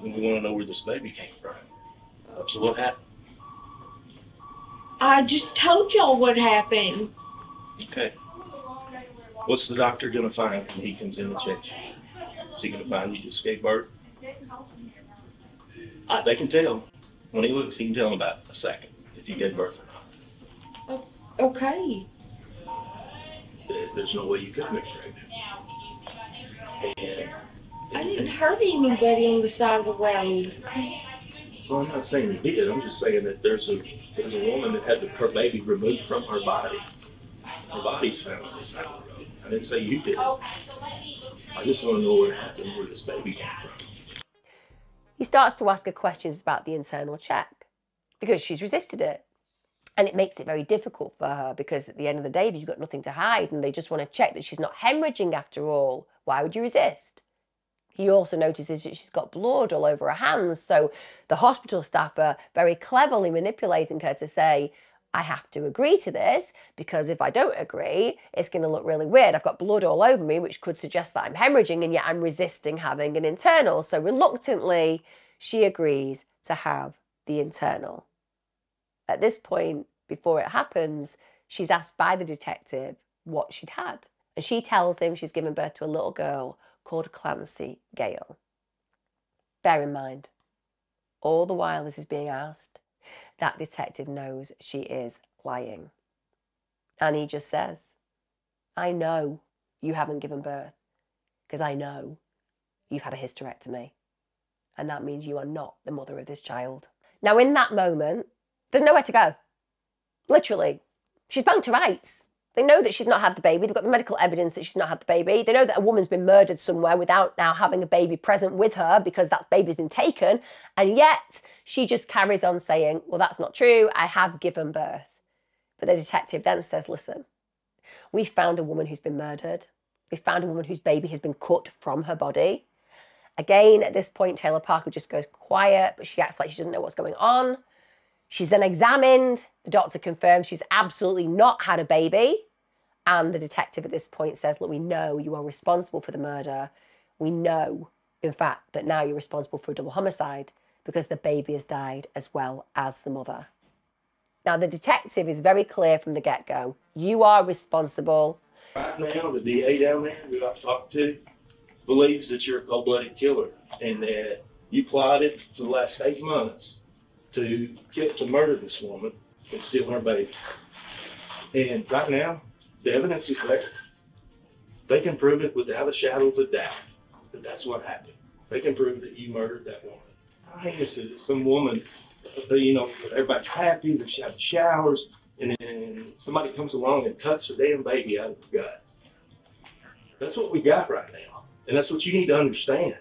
B: And we want to know where this baby came from. So what happened?
C: I just told y'all what happened.
B: Okay. What's the doctor gonna find when he comes in and checks you? Is he gonna find you just gave birth? Uh, they can tell. When he looks, he can tell in about a second if you gave birth or not.
C: Okay.
B: There's no way you could have been pregnant. And,
C: I didn't hurt anybody on the side of the road.
B: well, I'm not saying you did. I'm just saying that there's a there's a woman that had her baby removed from her body. Her body's found on the side of the road. I didn't say you did. I just want to know what happened, where this baby came from.
A: He starts to ask her questions about the internal check because she's resisted it. And it makes it very difficult for her because at the end of the day, you've got nothing to hide and they just want to check that she's not hemorrhaging after all. Why would you resist? He also notices that she's got blood all over her hands. So the hospital staff are very cleverly manipulating her to say, I have to agree to this because if I don't agree, it's going to look really weird. I've got blood all over me, which could suggest that I'm hemorrhaging, and yet I'm resisting having an internal. So reluctantly, she agrees to have the internal. At this point, before it happens, she's asked by the detective what she'd had. And she tells him she's given birth to a little girl called Clancy Gale. Bear in mind, all the while this is being asked, that detective knows she is lying. And he just says, I know you haven't given birth because I know you've had a hysterectomy. And that means you are not the mother of this child. Now, in that moment, there's nowhere to go. Literally, she's banged to rights. They know that she's not had the baby. They've got the medical evidence that she's not had the baby. They know that a woman's been murdered somewhere without now having a baby present with her because that baby's been taken. And yet she just carries on saying, Well, that's not true. I have given birth. But the detective then says, Listen, we found a woman who's been murdered. We found a woman whose baby has been cut from her body. Again, at this point, Taylor Parker just goes quiet, but she acts like she doesn't know what's going on. She's then examined. The doctor confirms she's absolutely not had a baby. And the detective at this point says, Look, we know you are responsible for the murder. We know, in fact, that now you're responsible for a double homicide because the baby has died as well as the mother. Now, the detective is very clear from the get go. You are responsible.
B: Right now, the DA down there who I've talked to believes that you're a cold blooded killer and that you plotted for the last eight months to kill, to murder this woman and steal her baby. And right now, the evidence is there. They can prove it without a shadow of a doubt that that's what happened. They can prove that you murdered that woman. How heinous is it? Some woman, uh, you know, everybody's happy, they're having showers, and then somebody comes along and cuts her damn baby out of her gut. That's what we got right now. And that's what you need to understand.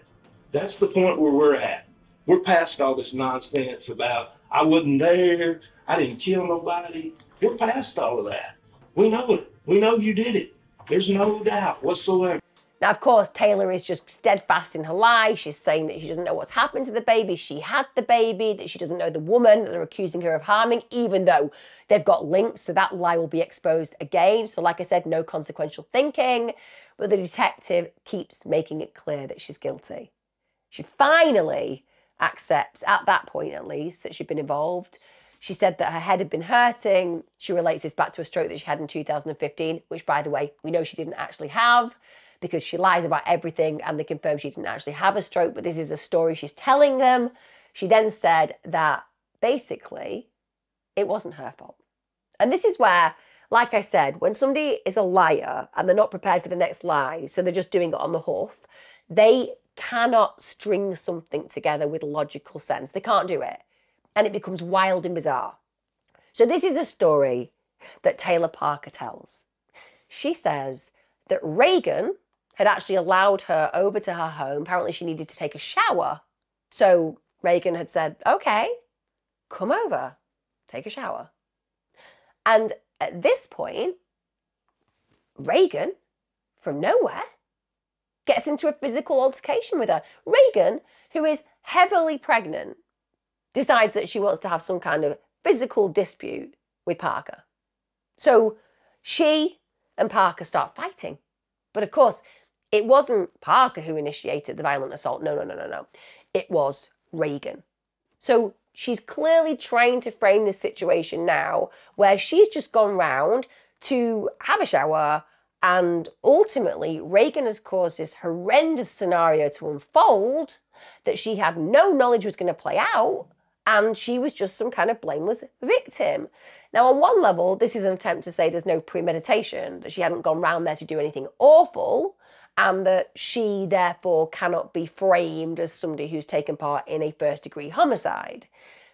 B: That's the point where we're at. We're past all this nonsense about, I wasn't there, I didn't kill nobody. We're past all of that. We know it. We know you did it. There's no doubt whatsoever.
A: Now, of course, Taylor is just steadfast in her lie. She's saying that she doesn't know what's happened to the baby. She had the baby, that she doesn't know the woman that they're accusing her of harming, even though they've got links. So that lie will be exposed again. So, like I said, no consequential thinking. But the detective keeps making it clear that she's guilty. She finally accepts, at that point at least, that she'd been involved. She said that her head had been hurting. She relates this back to a stroke that she had in 2015, which, by the way, we know she didn't actually have because she lies about everything and they confirm she didn't actually have a stroke, but this is a story she's telling them. She then said that basically it wasn't her fault. And this is where, like I said, when somebody is a liar and they're not prepared for the next lie, so they're just doing it on the hoof, they cannot string something together with logical sense. They can't do it and it becomes wild and bizarre. So, this is a story that Taylor Parker tells. She says that Reagan had actually allowed her over to her home. Apparently, she needed to take a shower. So, Reagan had said, Okay, come over, take a shower. And at this point, Reagan, from nowhere, gets into a physical altercation with her. Reagan, who is heavily pregnant, decides that she wants to have some kind of physical dispute with Parker. So she and Parker start fighting. But of course, it wasn't Parker who initiated the violent assault. No, no, no, no, no. It was Reagan. So she's clearly trying to frame this situation now where she's just gone round to have a shower and ultimately Reagan has caused this horrendous scenario to unfold that she had no knowledge was going to play out and she was just some kind of blameless victim. Now, on one level, this is an attempt to say there's no premeditation, that she hadn't gone round there to do anything awful, and that she therefore cannot be framed as somebody who's taken part in a first degree homicide.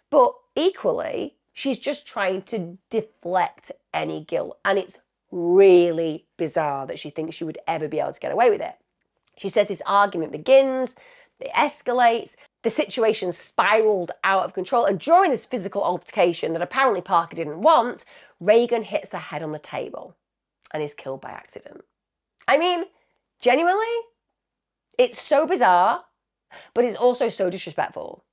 A: But equally, she's just trying to deflect any guilt, and it's really bizarre that she thinks she would ever be able to get away with it. She says this argument begins, it escalates, the situation spiraled out of control, and during this physical altercation that apparently Parker didn't want, Reagan hits her head on the table and is killed by accident. I mean, genuinely, it's so bizarre, but it's also so disrespectful.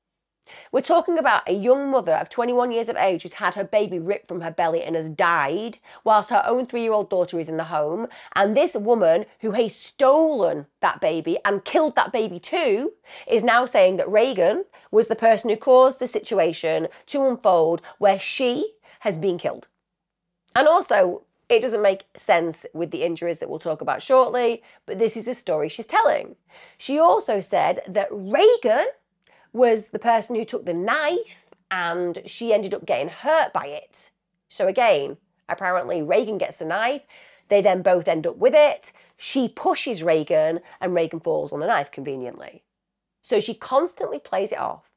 A: We're talking about a young mother of 21 years of age who's had her baby ripped from her belly and has died, whilst her own three year old daughter is in the home. And this woman who has stolen that baby and killed that baby too is now saying that Reagan was the person who caused the situation to unfold where she has been killed. And also, it doesn't make sense with the injuries that we'll talk about shortly, but this is a story she's telling. She also said that Reagan was the person who took the knife and she ended up getting hurt by it. So again, apparently Reagan gets the knife. They then both end up with it. She pushes Reagan and Reagan falls on the knife conveniently. So she constantly plays it off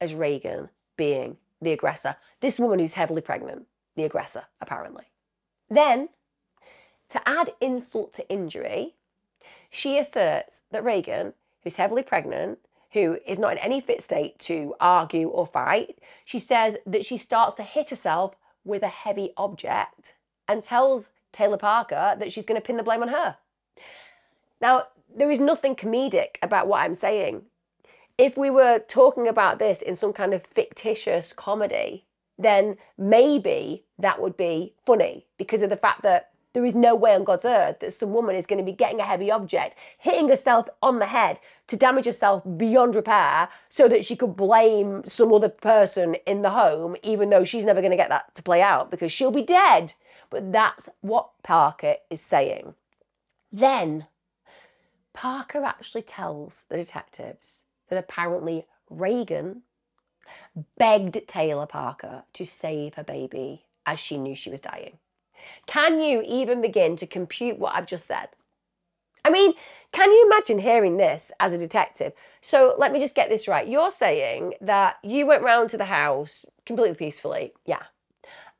A: as Reagan being the aggressor. This woman who's heavily pregnant, the aggressor, apparently. Then, to add insult to injury, she asserts that Reagan, who's heavily pregnant, who is not in any fit state to argue or fight, she says that she starts to hit herself with a heavy object and tells Taylor Parker that she's going to pin the blame on her. Now, there is nothing comedic about what I'm saying. If we were talking about this in some kind of fictitious comedy, then maybe that would be funny because of the fact that there is no way on God's earth that some woman is going to be getting a heavy object, hitting herself on the head to damage herself beyond repair so that she could blame some other person in the home, even though she's never going to get that to play out because she'll be dead. But that's what Parker is saying. Then Parker actually tells the detectives that apparently Reagan begged Taylor Parker to save her baby as she knew she was dying. Can you even begin to compute what I've just said? I mean, can you imagine hearing this as a detective? So let me just get this right. You're saying that you went round to the house completely peacefully. Yeah.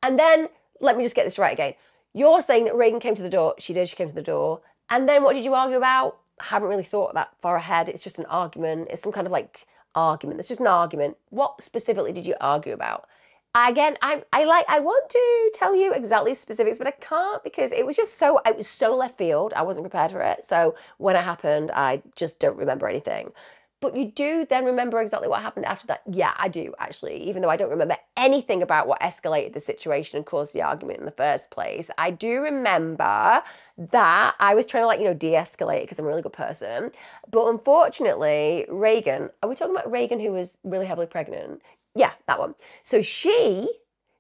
A: And then let me just get this right again. You're saying that Reagan came to the door. She did. She came to the door. And then what did you argue about? I haven't really thought that far ahead. It's just an argument. It's some kind of like argument. It's just an argument. What specifically did you argue about? Again i i like i want to tell you exactly specifics but i can't because it was just so it was so left field. I wasn't prepared for it. So when it happened i just don't remember anything. But you do then remember exactly what happened after that. Yeah i do actually. Even though i don't remember anything about what escalated the situation and caused the argument in the first place i do remember that i was trying to like you know de-escalate because i'm a really good person. But unfortunately reagan are we talking about reagan who was really heavily pregnant yeah, that one. So she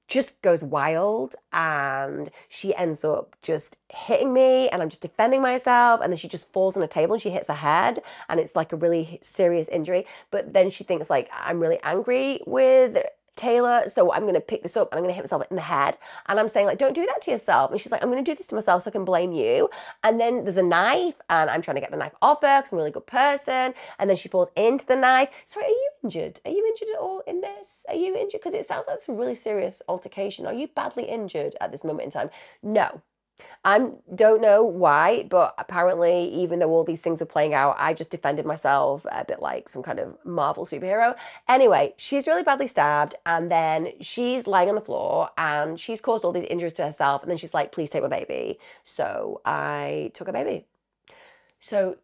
A: just goes wild and she ends up just hitting me and I'm just defending myself and then she just falls on a table and she hits her head and it's like a really serious injury but then she thinks like I'm really angry with Taylor, so I'm going to pick this up and I'm going to hit myself in the head. And I'm saying, like, don't do that to yourself. And she's like, I'm going to do this to myself so I can blame you. And then there's a knife, and I'm trying to get the knife off her because I'm a really good person. And then she falls into the knife. Sorry, are you injured? Are you injured at all in this? Are you injured? Because it sounds like it's a really serious altercation. Are you badly injured at this moment in time? No. I don't know why, but apparently, even though all these things are playing out, I just defended myself a bit like some kind of Marvel superhero. Anyway, she's really badly stabbed, and then she's lying on the floor and she's caused all these injuries to herself. And then she's like, Please take my baby. So I took a baby. So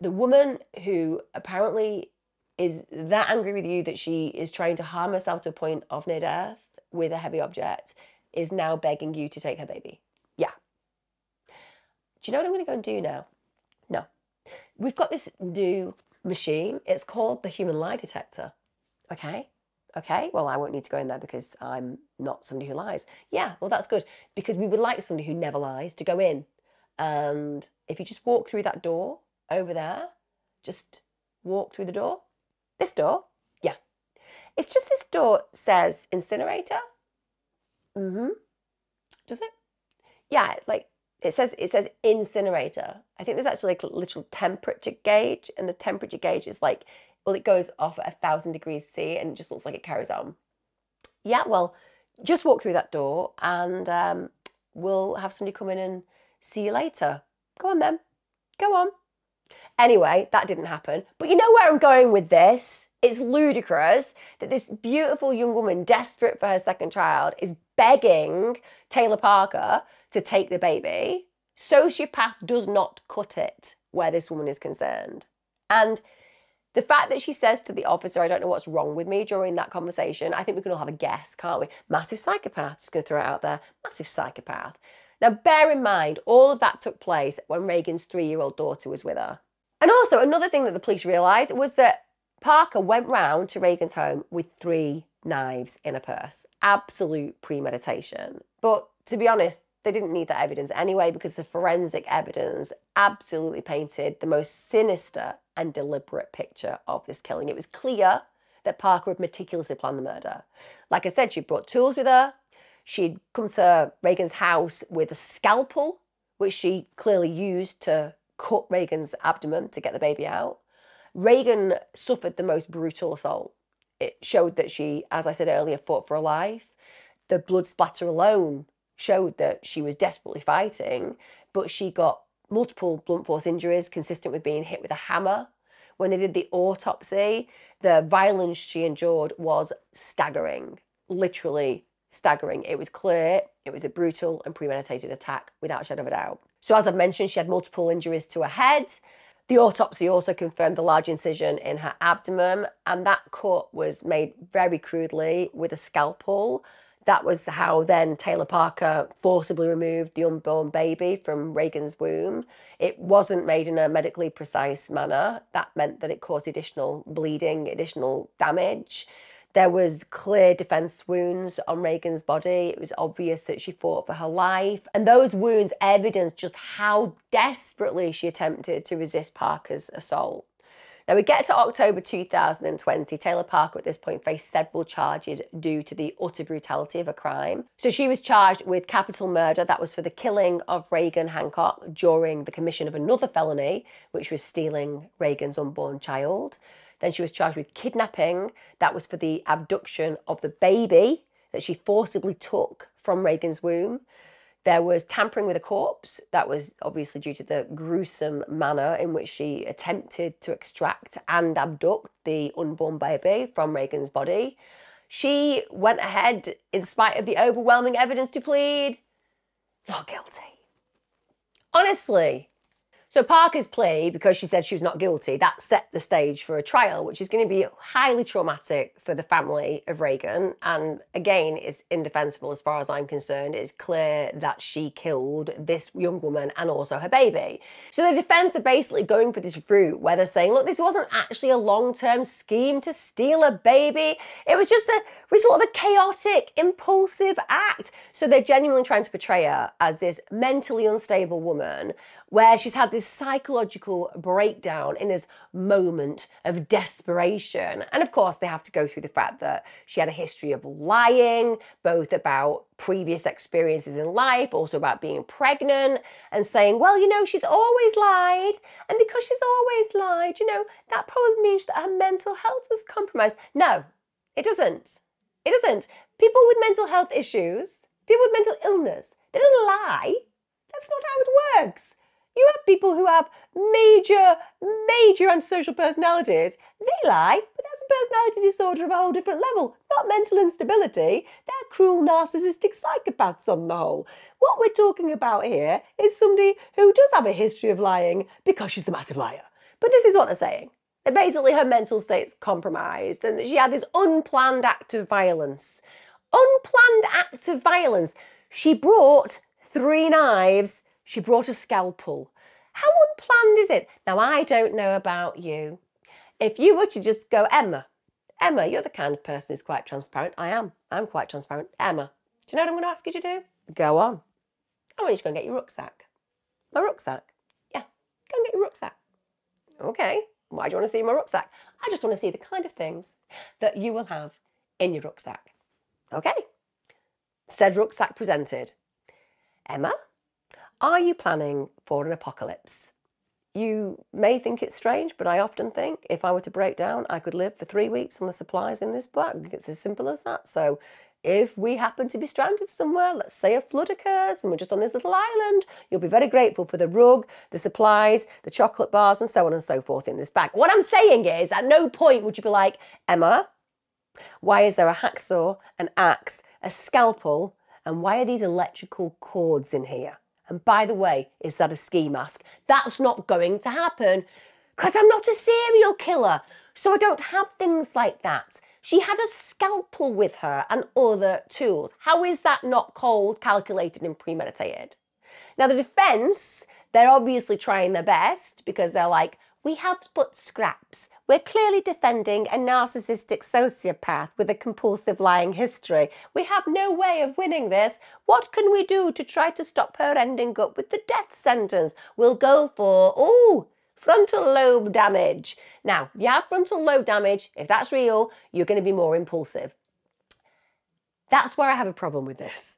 A: the woman who apparently is that angry with you that she is trying to harm herself to a point of near death with a heavy object is now begging you to take her baby. Do you know what I'm going to go and do now? No. We've got this new machine. It's called the human lie detector. Okay. Okay, well, I won't need to go in there because I'm not somebody who lies. Yeah, well, that's good because we would like somebody who never lies to go in. And if you just walk through that door over there, just walk through the door. This door, yeah. It's just this door says incinerator. Mm hmm. Does it? Yeah, like it says it says incinerator. I think there's actually like a little temperature gauge, and the temperature gauge is like, well, it goes off at a thousand degrees C, and it just looks like it carries on. Yeah, well, just walk through that door, and um, we'll have somebody come in and see you later. Go on then. Go on. Anyway, that didn't happen. But you know where I'm going with this? It's ludicrous that this beautiful young woman, desperate for her second child, is begging Taylor Parker to take the baby. Sociopath does not cut it where this woman is concerned. And the fact that she says to the officer, I don't know what's wrong with me during that conversation, I think we can all have a guess, can't we? Massive psychopath, just going to throw it out there. Massive psychopath. Now, bear in mind, all of that took place when Reagan's three year old daughter was with her. And also, another thing that the police realised was that Parker went round to Reagan's home with three knives in a purse. Absolute premeditation. But to be honest, they didn't need that evidence anyway because the forensic evidence absolutely painted the most sinister and deliberate picture of this killing. It was clear that Parker had meticulously planned the murder. Like I said, she brought tools with her. She'd come to Reagan's house with a scalpel, which she clearly used to cut Reagan's abdomen to get the baby out. Reagan suffered the most brutal assault. It showed that she, as I said earlier, fought for her life. The blood splatter alone showed that she was desperately fighting, but she got multiple blunt force injuries consistent with being hit with a hammer. When they did the autopsy, the violence she endured was staggering, literally staggering. It was clear it was a brutal and premeditated attack without a shadow of a doubt. So, as I've mentioned, she had multiple injuries to her head. The autopsy also confirmed the large incision in her abdomen, and that cut was made very crudely with a scalpel that was how then Taylor Parker forcibly removed the unborn baby from Reagan's womb. It wasn't made in a medically precise manner. That meant that it caused additional bleeding, additional damage. There was clear defense wounds on Reagan's body. It was obvious that she fought for her life. And those wounds evidenced just how desperately she attempted to resist Parker's assault. Now we get to October 2020. Taylor Parker at this point faced several charges due to the utter brutality of a crime. So she was charged with capital murder, that was for the killing of Reagan Hancock during the commission of another felony, which was stealing Reagan's unborn child. Then she was charged with kidnapping, that was for the abduction of the baby that she forcibly took from Reagan's womb. There was tampering with a corpse. That was obviously due to the gruesome manner in which she attempted to extract and abduct the unborn baby from Reagan's body. She went ahead, in spite of the overwhelming evidence, to plead not guilty. Honestly, so Parker's plea, because she said she was not guilty, that set the stage for a trial, which is going to be highly traumatic for the family of Reagan. And again, it's indefensible as far as I'm concerned. It's clear that she killed this young woman and also her baby. So the defense are basically going for this route where they're saying, look, this wasn't actually a long-term scheme to steal a baby. It was just a result of a chaotic, impulsive act. So they're genuinely trying to portray her as this mentally unstable woman where she's had this psychological breakdown in this moment of desperation. And of course, they have to go through the fact that she had a history of lying, both about previous experiences in life, also about being pregnant, and saying, well, you know, she's always lied. And because she's always lied, you know, that probably means that her mental health was compromised. No, it doesn't. It doesn't. People with mental health issues, people with mental illness, they don't lie. That's not how it works. You have people who have major, major antisocial personalities. They lie, but that's a personality disorder of a whole different level, not mental instability. They're cruel, narcissistic psychopaths on the whole. What we're talking about here is somebody who does have a history of lying because she's a massive liar. But this is what they're saying. That basically her mental state's compromised and she had this unplanned act of violence. Unplanned act of violence. She brought three knives she brought a scalpel. How unplanned is it? Now, I don't know about you. If you were to just go, Emma, Emma, you're the kind of person who's quite transparent. I am. I'm quite transparent. Emma, do you know what I'm going to ask you to do? Go on. I want you to go and get your rucksack. My rucksack? Yeah, go and get your rucksack. Okay, why do you want to see my rucksack? I just want to see the kind of things that you will have in your rucksack. Okay. Said rucksack presented. Emma, are you planning for an apocalypse? You may think it's strange, but I often think if I were to break down, I could live for three weeks on the supplies in this bag. It's as simple as that. So if we happen to be stranded somewhere, let's say a flood occurs and we're just on this little island, you'll be very grateful for the rug, the supplies, the chocolate bars, and so on and so forth in this bag. What I'm saying is, at no point would you be like, Emma, why is there a hacksaw, an axe, a scalpel, and why are these electrical cords in here? And by the way, is that a ski mask? That's not going to happen because I'm not a serial killer. So I don't have things like that. She had a scalpel with her and other tools. How is that not cold, calculated, and premeditated? Now, the defense, they're obviously trying their best because they're like, we have but scraps. We're clearly defending a narcissistic sociopath with a compulsive lying history. We have no way of winning this. What can we do to try to stop her ending up with the death sentence? We'll go for, oh, frontal lobe damage. Now, you have frontal lobe damage. If that's real, you're going to be more impulsive. That's where I have a problem with this.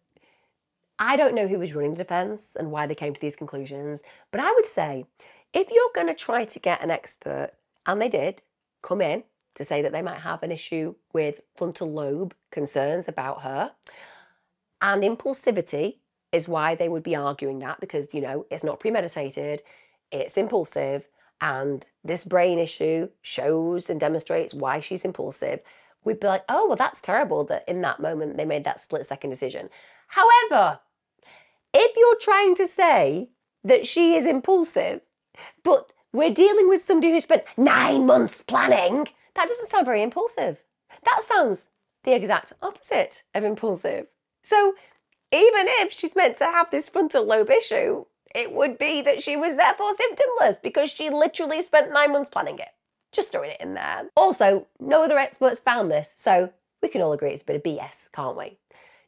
A: I don't know who was running the defense and why they came to these conclusions, but I would say if you're going to try to get an expert, and they did come in to say that they might have an issue with frontal lobe concerns about her, and impulsivity is why they would be arguing that because, you know, it's not premeditated, it's impulsive, and this brain issue shows and demonstrates why she's impulsive, we'd be like, oh, well, that's terrible that in that moment they made that split second decision. However, if you're trying to say that she is impulsive, but we're dealing with somebody who spent nine months planning, that doesn't sound very impulsive. That sounds the exact opposite of impulsive. So even if she's meant to have this frontal lobe issue, it would be that she was therefore symptomless because she literally spent nine months planning it. Just throwing it in there. Also, no other experts found this, so we can all agree it's a bit of BS, can't we?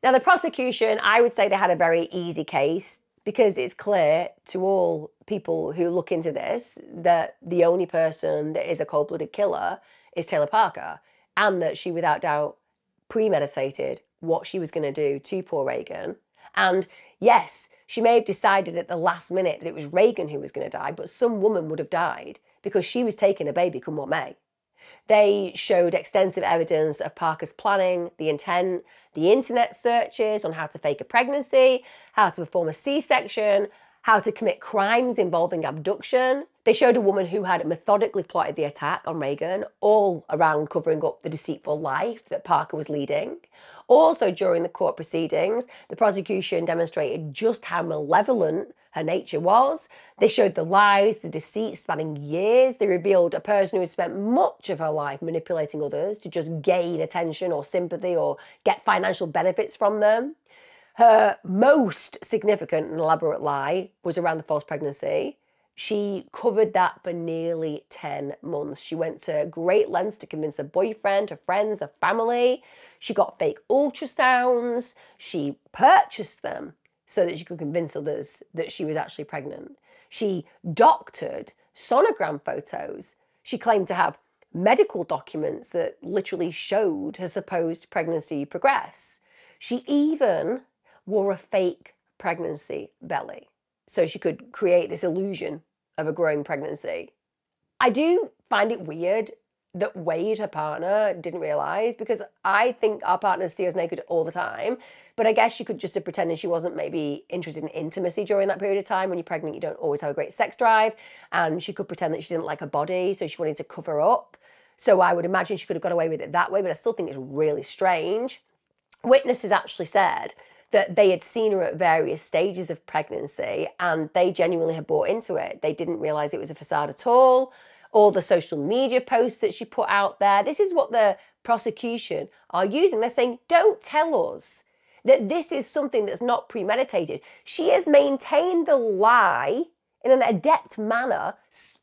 A: Now, the prosecution, I would say they had a very easy case because it's clear to all people who look into this that the only person that is a cold blooded killer is Taylor Parker, and that she, without doubt, premeditated what she was going to do to poor Reagan. And yes, she may have decided at the last minute that it was Reagan who was going to die, but some woman would have died because she was taking a baby come what may. They showed extensive evidence of Parker's planning, the intent, the internet searches on how to fake a pregnancy, how to perform a C section, how to commit crimes involving abduction. They showed a woman who had methodically plotted the attack on Reagan, all around covering up the deceitful life that Parker was leading. Also, during the court proceedings, the prosecution demonstrated just how malevolent her nature was. They showed the lies, the deceit spanning years. They revealed a person who had spent much of her life manipulating others to just gain attention or sympathy or get financial benefits from them. Her most significant and elaborate lie was around the false pregnancy. She covered that for nearly 10 months. She went to great lengths to convince her boyfriend, her friends, her family. She got fake ultrasounds. She purchased them so that she could convince others that she was actually pregnant. She doctored sonogram photos. She claimed to have medical documents that literally showed her supposed pregnancy progress. She even wore a fake pregnancy belly so she could create this illusion of a growing pregnancy. I do find it weird that Wade, her partner, didn't realize because I think our partners see us naked all the time. But I guess she could just have pretended she wasn't maybe interested in intimacy during that period of time. When you're pregnant, you don't always have a great sex drive. And she could pretend that she didn't like her body, so she wanted to cover up. So I would imagine she could have got away with it that way, but I still think it's really strange. Witnesses actually said that they had seen her at various stages of pregnancy and they genuinely had bought into it. They didn't realize it was a facade at all. All the social media posts that she put out there. This is what the prosecution are using. They're saying, don't tell us that this is something that's not premeditated. She has maintained the lie in an adept manner,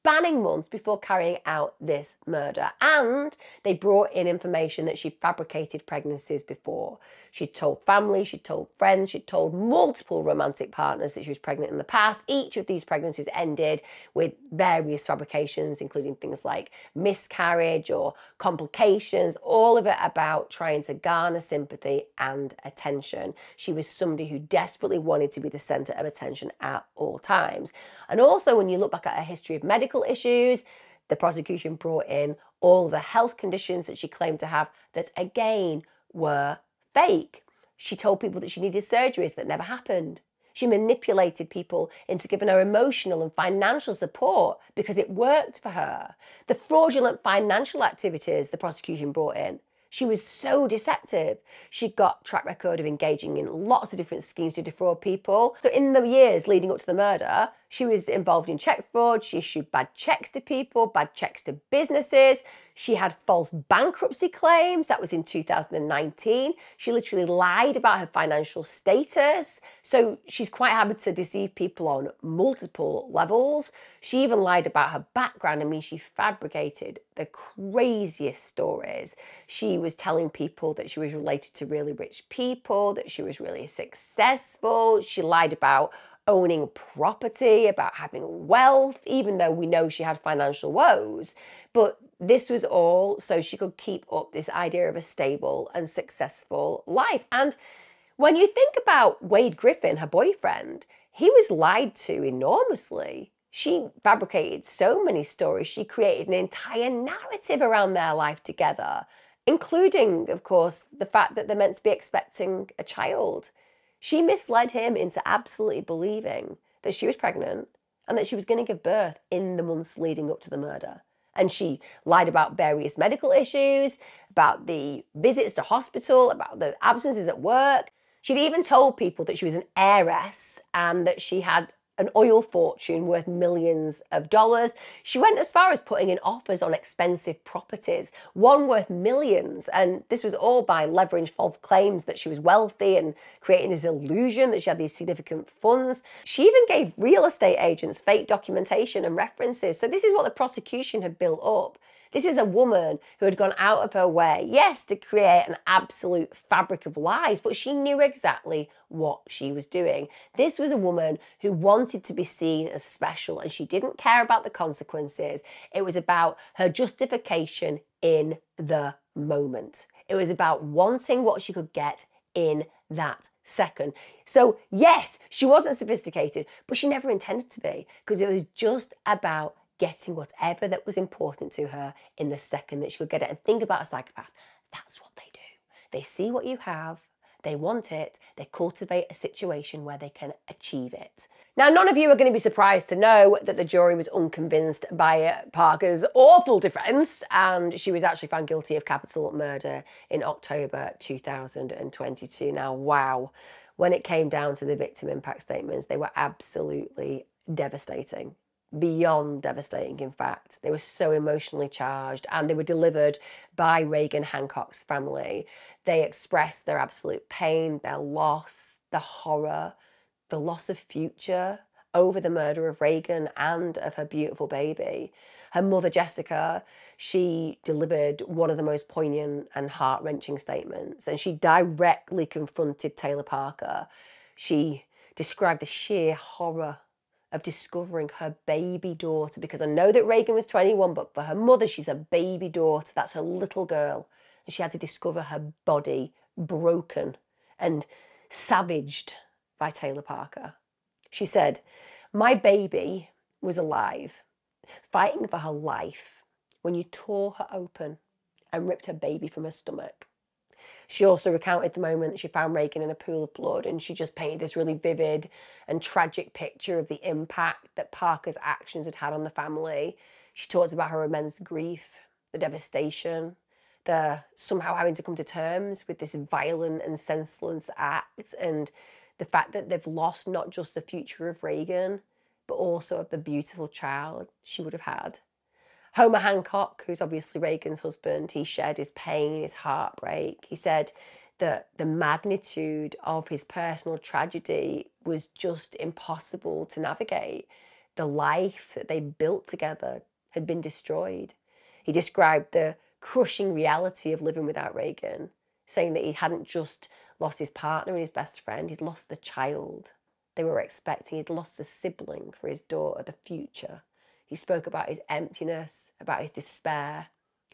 A: spanning months before carrying out this murder. And they brought in information that she fabricated pregnancies before. She'd told family, she'd told friends, she'd told multiple romantic partners that she was pregnant in the past. Each of these pregnancies ended with various fabrications, including things like miscarriage or complications, all of it about trying to garner sympathy and attention. She was somebody who desperately wanted to be the center of attention at all times. And also, when you look back at her history of medical issues, the prosecution brought in all the health conditions that she claimed to have that again were fake. She told people that she needed surgeries that never happened. She manipulated people into giving her emotional and financial support because it worked for her. The fraudulent financial activities the prosecution brought in she was so deceptive. She got track record of engaging in lots of different schemes to defraud people. So in the years leading up to the murder, she was involved in check fraud. She issued bad checks to people, bad checks to businesses. She had false bankruptcy claims. That was in 2019. She literally lied about her financial status. So she's quite happy to deceive people on multiple levels. She even lied about her background. I mean, she fabricated the craziest stories. She was telling people that she was related to really rich people, that she was really successful. She lied about owning property, about having wealth, even though we know she had financial woes. But this was all so she could keep up this idea of a stable and successful life. And when you think about Wade Griffin, her boyfriend, he was lied to enormously. She fabricated so many stories. She created an entire narrative around their life together, including, of course, the fact that they're meant to be expecting a child. She misled him into absolutely believing that she was pregnant and that she was going to give birth in the months leading up to the murder. And she lied about various medical issues, about the visits to hospital, about the absences at work. She'd even told people that she was an heiress and that she had an oil fortune worth millions of dollars. She went as far as putting in offers on expensive properties, one worth millions. And this was all by leveraging false claims that she was wealthy and creating this illusion that she had these significant funds. She even gave real estate agents fake documentation and references. So, this is what the prosecution had built up. This is a woman who had gone out of her way, yes, to create an absolute fabric of lies, but she knew exactly what she was doing. This was a woman who wanted to be seen as special and she didn't care about the consequences. It was about her justification in the moment. It was about wanting what she could get in that second. So, yes, she wasn't sophisticated, but she never intended to be because it was just about getting whatever that was important to her in the second that she could get it. And think about a psychopath. That's what they do. They see what you have, they want it, they cultivate a situation where they can achieve it. Now, none of you are going to be surprised to know that the jury was unconvinced by uh, Parker's awful defence, and she was actually found guilty of capital murder in October 2022. Now, wow, when it came down to the victim impact statements, they were absolutely devastating beyond devastating, in fact. They were so emotionally charged and they were delivered by Reagan Hancock's family. They expressed their absolute pain, their loss, the horror, the loss of future over the murder of Reagan and of her beautiful baby. Her mother, Jessica, she delivered one of the most poignant and heart wrenching statements, and she directly confronted Taylor Parker. She described the sheer horror of discovering her baby daughter because I know that Reagan was 21, but for her mother, she's a baby daughter. That's her little girl. And she had to discover her body broken and savaged by Taylor Parker. She said, My baby was alive, fighting for her life when you tore her open and ripped her baby from her stomach. She also recounted the moment that she found Reagan in a pool of blood and she just painted this really vivid and tragic picture of the impact that Parker's actions had had on the family. She talked about her immense grief, the devastation, the somehow having to come to terms with this violent and senseless act and the fact that they've lost not just the future of Reagan, but also of the beautiful child she would have had. Homer Hancock, who's obviously Reagan's husband, he shared his pain, his heartbreak. He said that the magnitude of his personal tragedy was just impossible to navigate. The life that they built together had been destroyed. He described the crushing reality of living without Reagan, saying that he hadn't just lost his partner and his best friend, he'd lost the child they were expecting, he'd lost the sibling for his daughter, the future. He spoke about his emptiness, about his despair,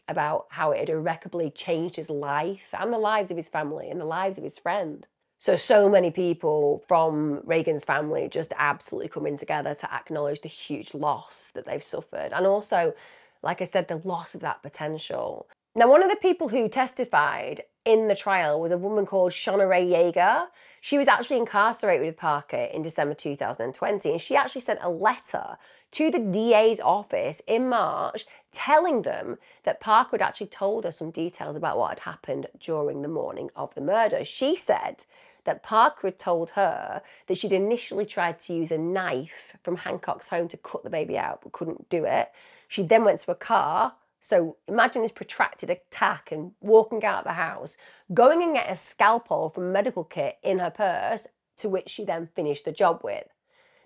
A: about how it had irreparably changed his life and the lives of his family and the lives of his friend. So, so many people from Reagan's family just absolutely coming together to acknowledge the huge loss that they've suffered. And also, like I said, the loss of that potential. Now, one of the people who testified in the trial was a woman called Shauna Ray Yeager. She was actually incarcerated with Parker in December 2020, and she actually sent a letter to the DA's office in March telling them that Parker had actually told her some details about what had happened during the morning of the murder. She said that Parker had told her that she'd initially tried to use a knife from Hancock's home to cut the baby out, but couldn't do it. She then went to a car. So imagine this protracted attack and walking out of the house, going and get a scalpel from a medical kit in her purse, to which she then finished the job with.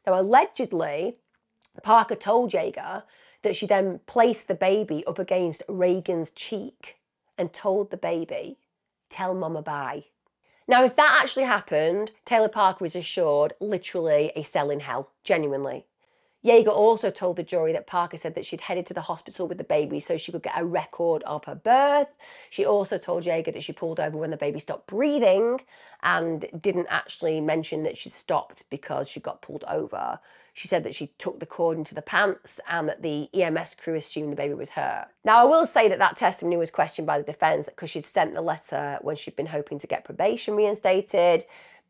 A: Now, allegedly, Parker told Yeager that she then placed the baby up against Reagan's cheek and told the baby, Tell mama bye. Now, if that actually happened, Taylor Parker is assured literally a cell in hell, genuinely. Yeager also told the jury that Parker said that she'd headed to the hospital with the baby so she could get a record of her birth. She also told Yeager that she pulled over when the baby stopped breathing and didn't actually mention that she stopped because she got pulled over. She said that she took the cord into the pants and that the EMS crew assumed the baby was her. Now, I will say that that testimony was questioned by the defence because she'd sent the letter when she'd been hoping to get probation reinstated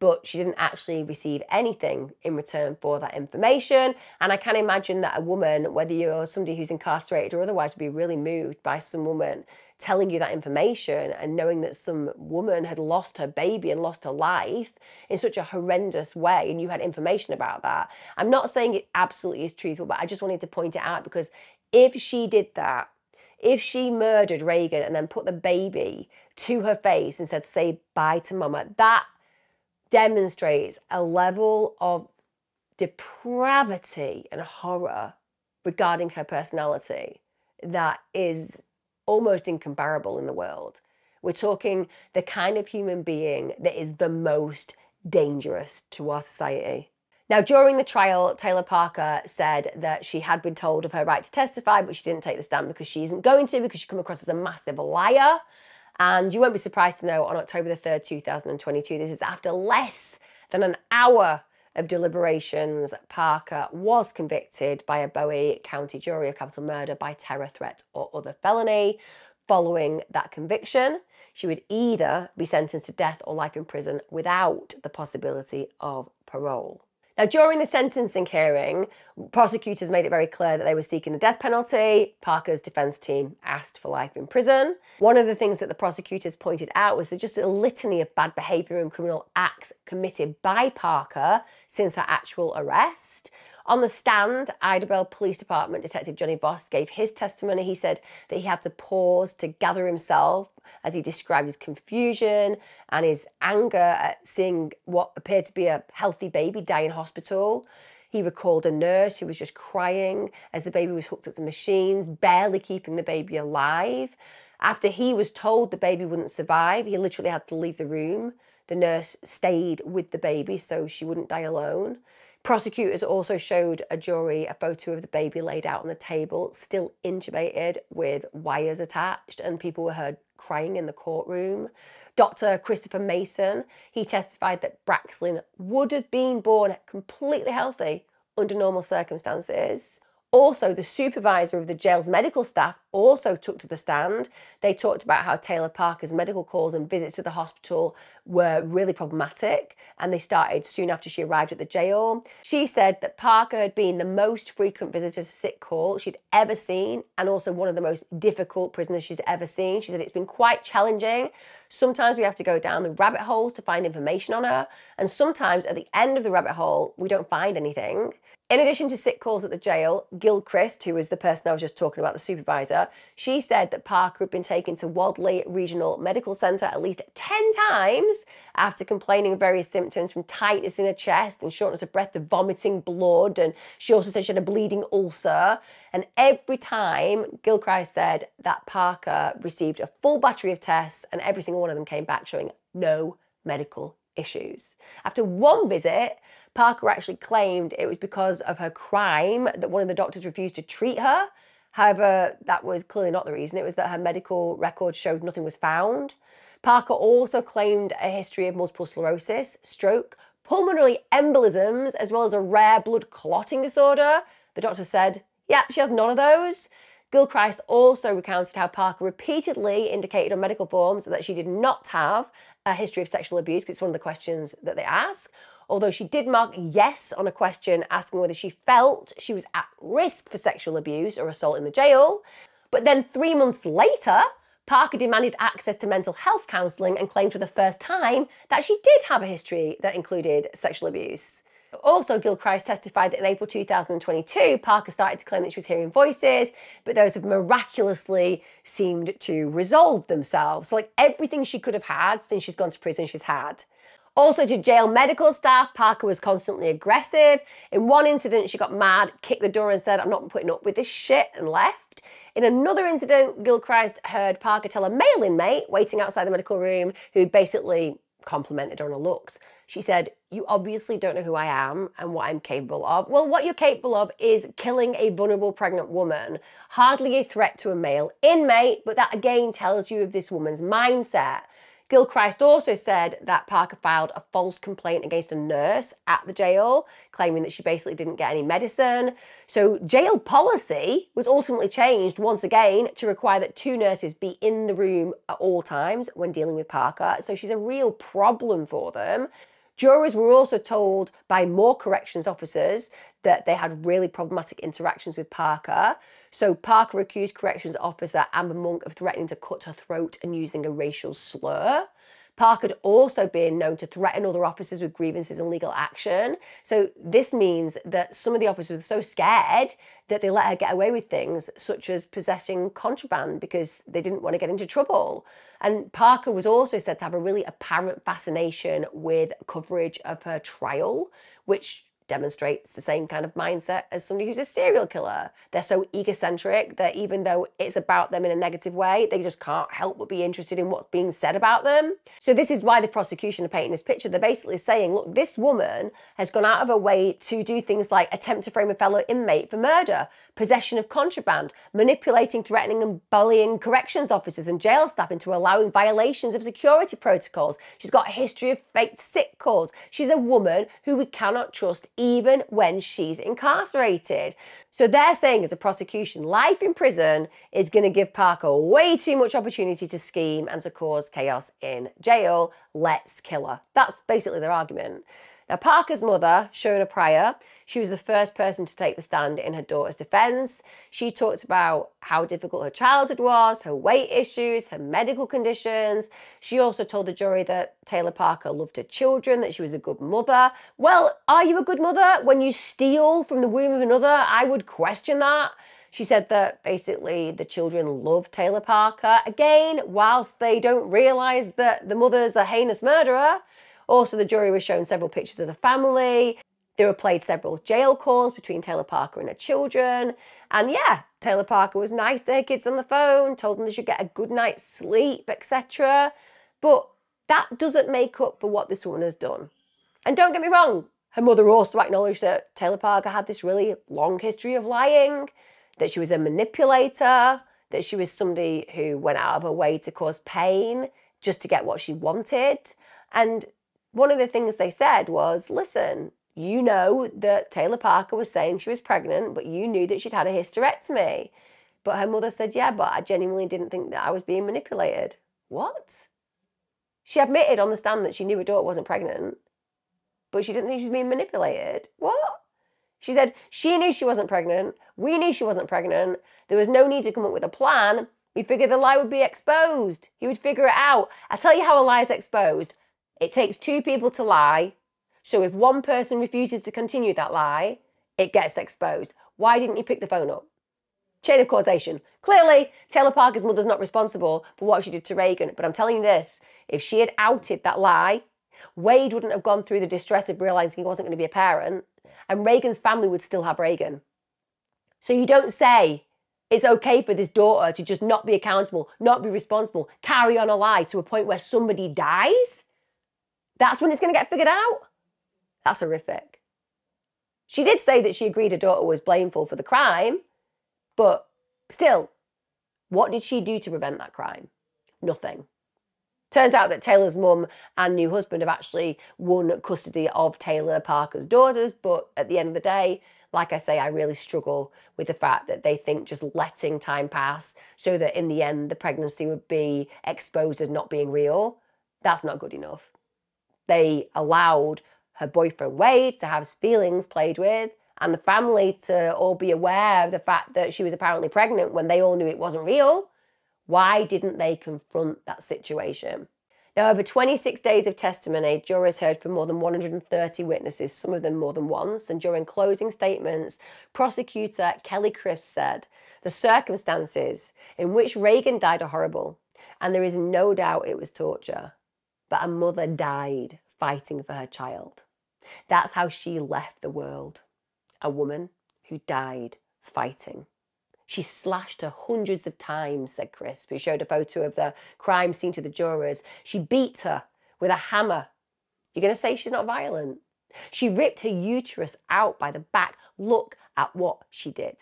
A: but she didn't actually receive anything in return for that information. And I can imagine that a woman, whether you're somebody who's incarcerated or otherwise, would be really moved by some woman telling you that information and knowing that some woman had lost her baby and lost her life in such a horrendous way and you had information about that. I'm not saying it absolutely is truthful, but I just wanted to point it out because if she did that, if she murdered Reagan and then put the baby to her face and said, say bye to mama, that demonstrates a level of depravity and horror regarding her personality that is almost incomparable in the world. We're talking the kind of human being that is the most dangerous to our society. Now, during the trial, Taylor Parker said that she had been told of her right to testify, but she didn't take the stand because she isn't going to, because she come across as a massive liar. And you won't be surprised to know on October the 3rd, 2022, this is after less than an hour of deliberations, Parker was convicted by a Bowie County jury of capital murder by terror threat or other felony. Following that conviction, she would either be sentenced to death or life in prison without the possibility of parole. Now, during the sentencing hearing, prosecutors made it very clear that they were seeking the death penalty. Parker's defense team asked for life in prison. One of the things that the prosecutors pointed out was that just a litany of bad behaviour and criminal acts committed by Parker since her actual arrest. On the stand, Idabel Police Department Detective Johnny Voss gave his testimony. He said that he had to pause to gather himself as he described his confusion and his anger at seeing what appeared to be a healthy baby die in hospital. He recalled a nurse who was just crying as the baby was hooked up to machines, barely keeping the baby alive. After he was told the baby wouldn't survive, he literally had to leave the room. The nurse stayed with the baby so she wouldn't die alone. Prosecutors also showed a jury a photo of the baby laid out on the table, still intubated with wires attached, and people were heard crying in the courtroom. Dr. Christopher Mason, he testified that Braxlynn would have been born completely healthy under normal circumstances. Also, the supervisor of the jail's medical staff also took to the stand. They talked about how Taylor Parker's medical calls and visits to the hospital were really problematic, and they started soon after she arrived at the jail. She said that Parker had been the most frequent visitor to sick call she'd ever seen, and also one of the most difficult prisoners she's ever seen. She said it's been quite challenging. Sometimes we have to go down the rabbit holes to find information on her, and sometimes at the end of the rabbit hole, we don't find anything. In addition to sick calls at the jail, Gilchrist, who was the person I was just talking about, the supervisor, she said that Parker had been taken to Wadley Regional Medical Centre at least 10 times after complaining of various symptoms from tightness in her chest and shortness of breath to vomiting blood. And she also said she had a bleeding ulcer. And every time, Gilchrist said that Parker received a full battery of tests and every single one of them came back showing no medical issues. After one visit, Parker actually claimed it was because of her crime that one of the doctors refused to treat her. However, that was clearly not the reason. It was that her medical records showed nothing was found. Parker also claimed a history of multiple sclerosis, stroke, pulmonary embolisms, as well as a rare blood clotting disorder. The doctor said, yeah, she has none of those. Gilchrist also recounted how Parker repeatedly indicated on medical forms that she did not have a history of sexual abuse, it's one of the questions that they ask. Although she did mark yes on a question asking whether she felt she was at risk for sexual abuse or assault in the jail. But then three months later, Parker demanded access to mental health counselling and claimed for the first time that she did have a history that included sexual abuse. Also, Gilchrist testified that in April 2022, Parker started to claim that she was hearing voices, but those have miraculously seemed to resolve themselves. So, like everything she could have had since she's gone to prison, she's had. Also, to jail medical staff, Parker was constantly aggressive. In one incident, she got mad, kicked the door, and said, I'm not putting up with this shit, and left. In another incident, Gilchrist heard Parker tell a male inmate waiting outside the medical room who basically complimented her on her looks. She said, You obviously don't know who I am and what I'm capable of. Well, what you're capable of is killing a vulnerable pregnant woman. Hardly a threat to a male inmate, but that again tells you of this woman's mindset. Gilchrist also said that Parker filed a false complaint against a nurse at the jail, claiming that she basically didn't get any medicine. So, jail policy was ultimately changed once again to require that two nurses be in the room at all times when dealing with Parker. So, she's a real problem for them. Jurors were also told by more corrections officers that they had really problematic interactions with Parker. So Parker accused corrections officer Amber Monk of threatening to cut her throat and using a racial slur. Park had also been known to threaten other officers with grievances and legal action. So this means that some of the officers were so scared that they let her get away with things such as possessing contraband because they didn't want to get into trouble. And Parker was also said to have a really apparent fascination with coverage of her trial, which demonstrates the same kind of mindset as somebody who's a serial killer. They're so egocentric that even though it's about them in a negative way, they just can't help but be interested in what's being said about them. So, this is why the prosecution are painting this picture. They're basically saying, look, this woman has gone out of her way to do things like attempt to frame a fellow inmate for murder, possession of contraband, manipulating, threatening, and bullying corrections officers and jail staff into allowing violations of security protocols. She's got a history of faked sick calls. She's a woman who we cannot trust even when she's incarcerated. So they're saying, as a prosecution, life in prison is going to give Parker way too much opportunity to scheme and to cause chaos in jail. Let's kill her. That's basically their argument. Now, Parker's mother, Shona Pryor, she was the first person to take the stand in her daughter's defense. She talked about how difficult her childhood was, her weight issues, her medical conditions. She also told the jury that Taylor Parker loved her children, that she was a good mother. Well, are you a good mother when you steal from the womb of another? I would question that. She said that basically the children love Taylor Parker. Again, whilst they don't realise that the mother's a heinous murderer. Also, the jury was shown several pictures of the family. There were played several jail calls between Taylor Parker and her children. And yeah, Taylor Parker was nice to her kids on the phone, told them they should get a good night's sleep, etc. But that doesn't make up for what this woman has done. And don't get me wrong, her mother also acknowledged that Taylor Parker had this really long history of lying, that she was a manipulator, that she was somebody who went out of her way to cause pain just to get what she wanted. And one of the things they said was listen, you know that Taylor Parker was saying she was pregnant, but you knew that she'd had a hysterectomy. But her mother said, yeah, but I genuinely didn't think that I was being manipulated. What? She admitted on the stand that she knew her daughter wasn't pregnant, but she didn't think she was being manipulated. What? She said she knew she wasn't pregnant. We knew she wasn't pregnant. There was no need to come up with a plan. We figured the lie would be exposed. He would figure it out. I tell you how a lie is exposed. It takes two people to lie. So if one person refuses to continue that lie, it gets exposed. Why didn't you pick the phone up? Chain of causation. Clearly, Taylor Parker's mother's not responsible for what she did to Reagan. But I'm telling you this if she had outed that lie, Wade wouldn't have gone through the distress of realizing he wasn't going to be a parent, and Reagan's family would still have Reagan. So you don't say it's okay for this daughter to just not be accountable, not be responsible, carry on a lie to a point where somebody dies. That's when it's going to get figured out. That's horrific. She did say that she agreed her daughter was blameful for the crime, but still, what did she do to prevent that crime? Nothing. Turns out that Taylor's mum and new husband have actually won custody of Taylor Parker's daughters, but at the end of the day, Like I say, I really struggle with the fact that they think just letting time pass so that in the end the pregnancy would be exposed as not being real. That's not good enough. They allowed her boyfriend Wade to have his feelings played with and the family to all be aware of the fact that she was apparently pregnant when they all knew it wasn't real. Why didn't they confront that situation? Now, over 26 days of testimony, jurors heard from more than 130 witnesses, some of them more than once. And during closing statements, prosecutor Kelly Crisp said the circumstances in which Reagan died are horrible, and there is no doubt it was torture. But a mother died fighting for her child. That's how she left the world. A woman who died fighting. She slashed her hundreds of times, said Crisp, who showed a photo of the crime scene to the jurors. She beat her with a hammer. You're going to say she's not violent? She ripped her uterus out by the back. Look at what she did.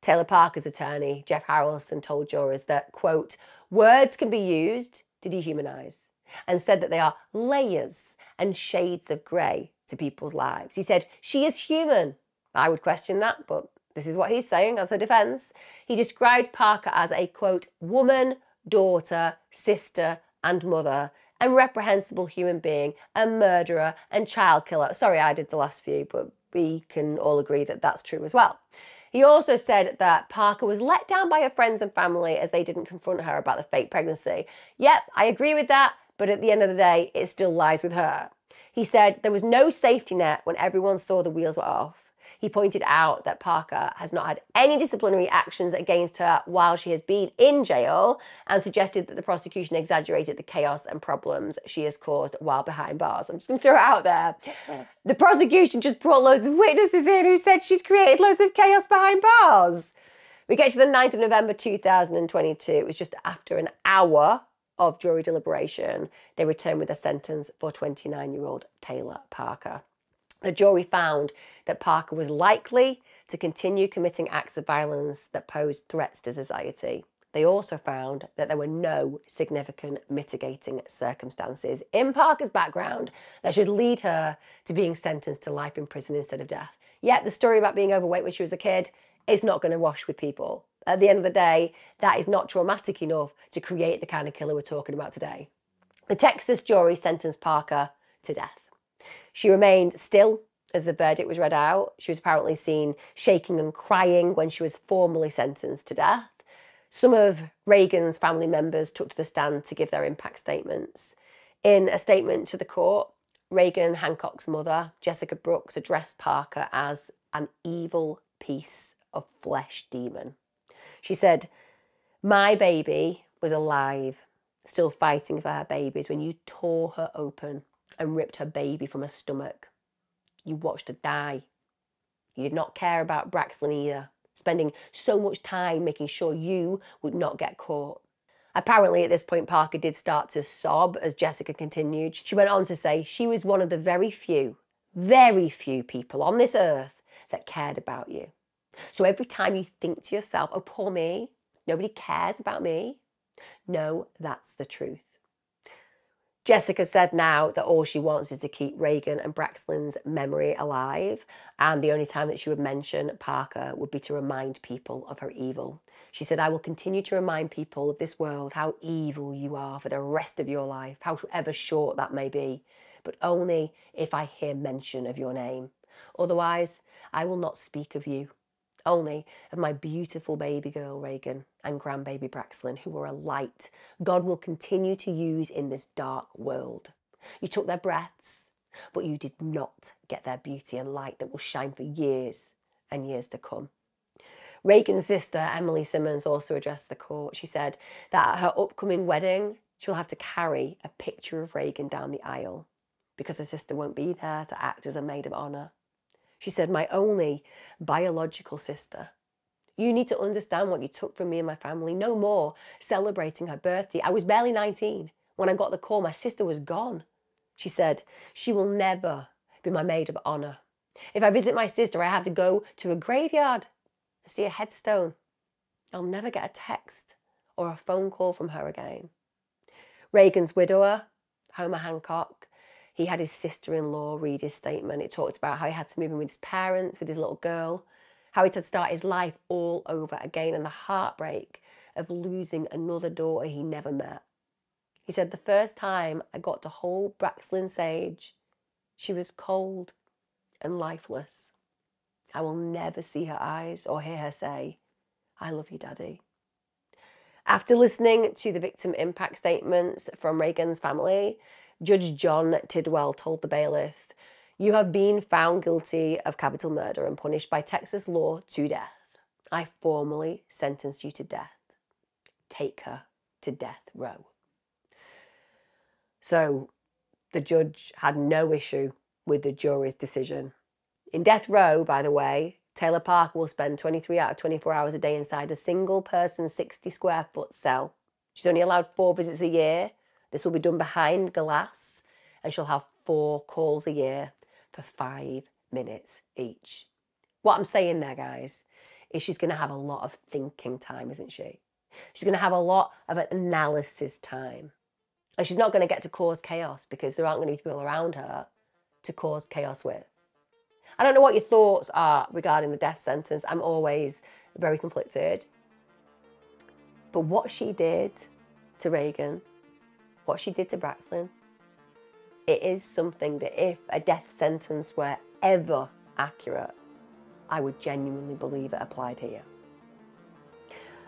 A: Taylor Parker's attorney, Jeff Harrelson, told jurors that, quote, words can be used to dehumanize and said that they are layers and shades of grey to people's lives. He said, She is human. I would question that, but this is what he's saying as a defense. He described Parker as a quote, woman, daughter, sister, and mother, and reprehensible human being, a murderer, and child killer. Sorry, I did the last few, but we can all agree that that's true as well. He also said that Parker was let down by her friends and family as they didn't confront her about the fake pregnancy. Yep, I agree with that, but at the end of the day, it still lies with her. He said there was no safety net when everyone saw the wheels were off. He pointed out that Parker has not had any disciplinary actions against her while she has been in jail and suggested that the prosecution exaggerated the chaos and problems she has caused while behind bars. I'm just going to throw it out there. The prosecution just brought loads of witnesses in who said she's created loads of chaos behind bars. We get to the 9th of November 2022. It was just after an hour of jury deliberation, they returned with a sentence for 29 year old Taylor Parker. The jury found that Parker was likely to continue committing acts of violence that posed threats to society. They also found that there were no significant mitigating circumstances in Parker's background that should lead her to being sentenced to life in prison instead of death. Yet the story about being overweight when she was a kid is not going to wash with people. At the end of the day, that is not traumatic enough to create the kind of killer we're talking about today. The Texas jury sentenced Parker to death. She remained still as the verdict was read out. She was apparently seen shaking and crying when she was formally sentenced to death. Some of Reagan's family members took to the stand to give their impact statements. In a statement to the court, Reagan Hancock's mother, Jessica Brooks, addressed Parker as an evil piece of flesh demon. She said, My baby was alive, still fighting for her babies when you tore her open and ripped her baby from her stomach. You watched her die. You did not care about Braxlynn either, spending so much time making sure you would not get caught. Apparently, at this point, Parker did start to sob as Jessica continued. She went on to say she was one of the very few, very few people on this earth that cared about you. So every time you think to yourself, oh, poor me, nobody cares about me, no, that's the truth. Jessica said now that all she wants is to keep Reagan and Braxlynn's memory alive, and the only time that she would mention Parker would be to remind people of her evil. She said, I will continue to remind people of this world how evil you are for the rest of your life, however short that may be, but only if I hear mention of your name. Otherwise, I will not speak of you only of my beautiful baby girl Reagan and grandbaby Braxlynn, who were a light God will continue to use in this dark world. You took their breaths, but you did not get their beauty and light that will shine for years and years to come. Reagan's sister, Emily Simmons, also addressed the court. She said that at her upcoming wedding, she'll have to carry a picture of Reagan down the aisle because her sister won't be there to act as a maid of honour. She said, My only biological sister. You need to understand what you took from me and my family. No more celebrating her birthday. I was barely 19. When I got the call, my sister was gone. She said, She will never be my maid of honour. If I visit my sister, I have to go to a graveyard to see a headstone. I'll never get a text or a phone call from her again. Reagan's widower, Homer Hancock, He had his sister in law read his statement. It talked about how he had to move in with his parents, with his little girl, how he had to start his life all over again, and the heartbreak of losing another daughter he never met. He said, The first time I got to hold Braxlynn Sage, she was cold and lifeless. I will never see her eyes or hear her say, I love you, Daddy. After listening to the victim impact statements from Reagan's family, Judge John Tidwell told the bailiff, You have been found guilty of capital murder and punished by Texas law to death. I formally sentence you to death. Take her to death row. So the judge had no issue with the jury's decision. In death row, by the way, Taylor Parker will spend 23 out of 24 hours a day inside a single person 60 square foot cell. She's only allowed four visits a year. This will be done behind glass, and she'll have four calls a year for five minutes each. What I'm saying there, guys, is she's going to have a lot of thinking time, isn't she? She's going to have a lot of analysis time. And she's not going to get to cause chaos because there aren't going to be people around her to cause chaos with. I don't know what your thoughts are regarding the death sentence. I'm always very conflicted. But what she did to Reagan, what she did to Braxton. It is something that if a death sentence were ever accurate, I would genuinely believe it applied here.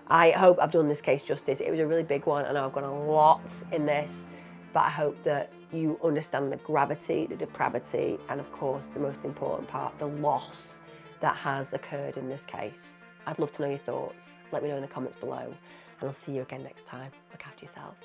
A: I hope I've done this case justice. It was a really big one, and I've got a lot in this, but I hope that you understand the gravity, the depravity, and of course, the most important part, the loss that has occurred in this case. I'd love to know your thoughts. Let me know in the comments below, and I'll see you again next time. Look after yourselves.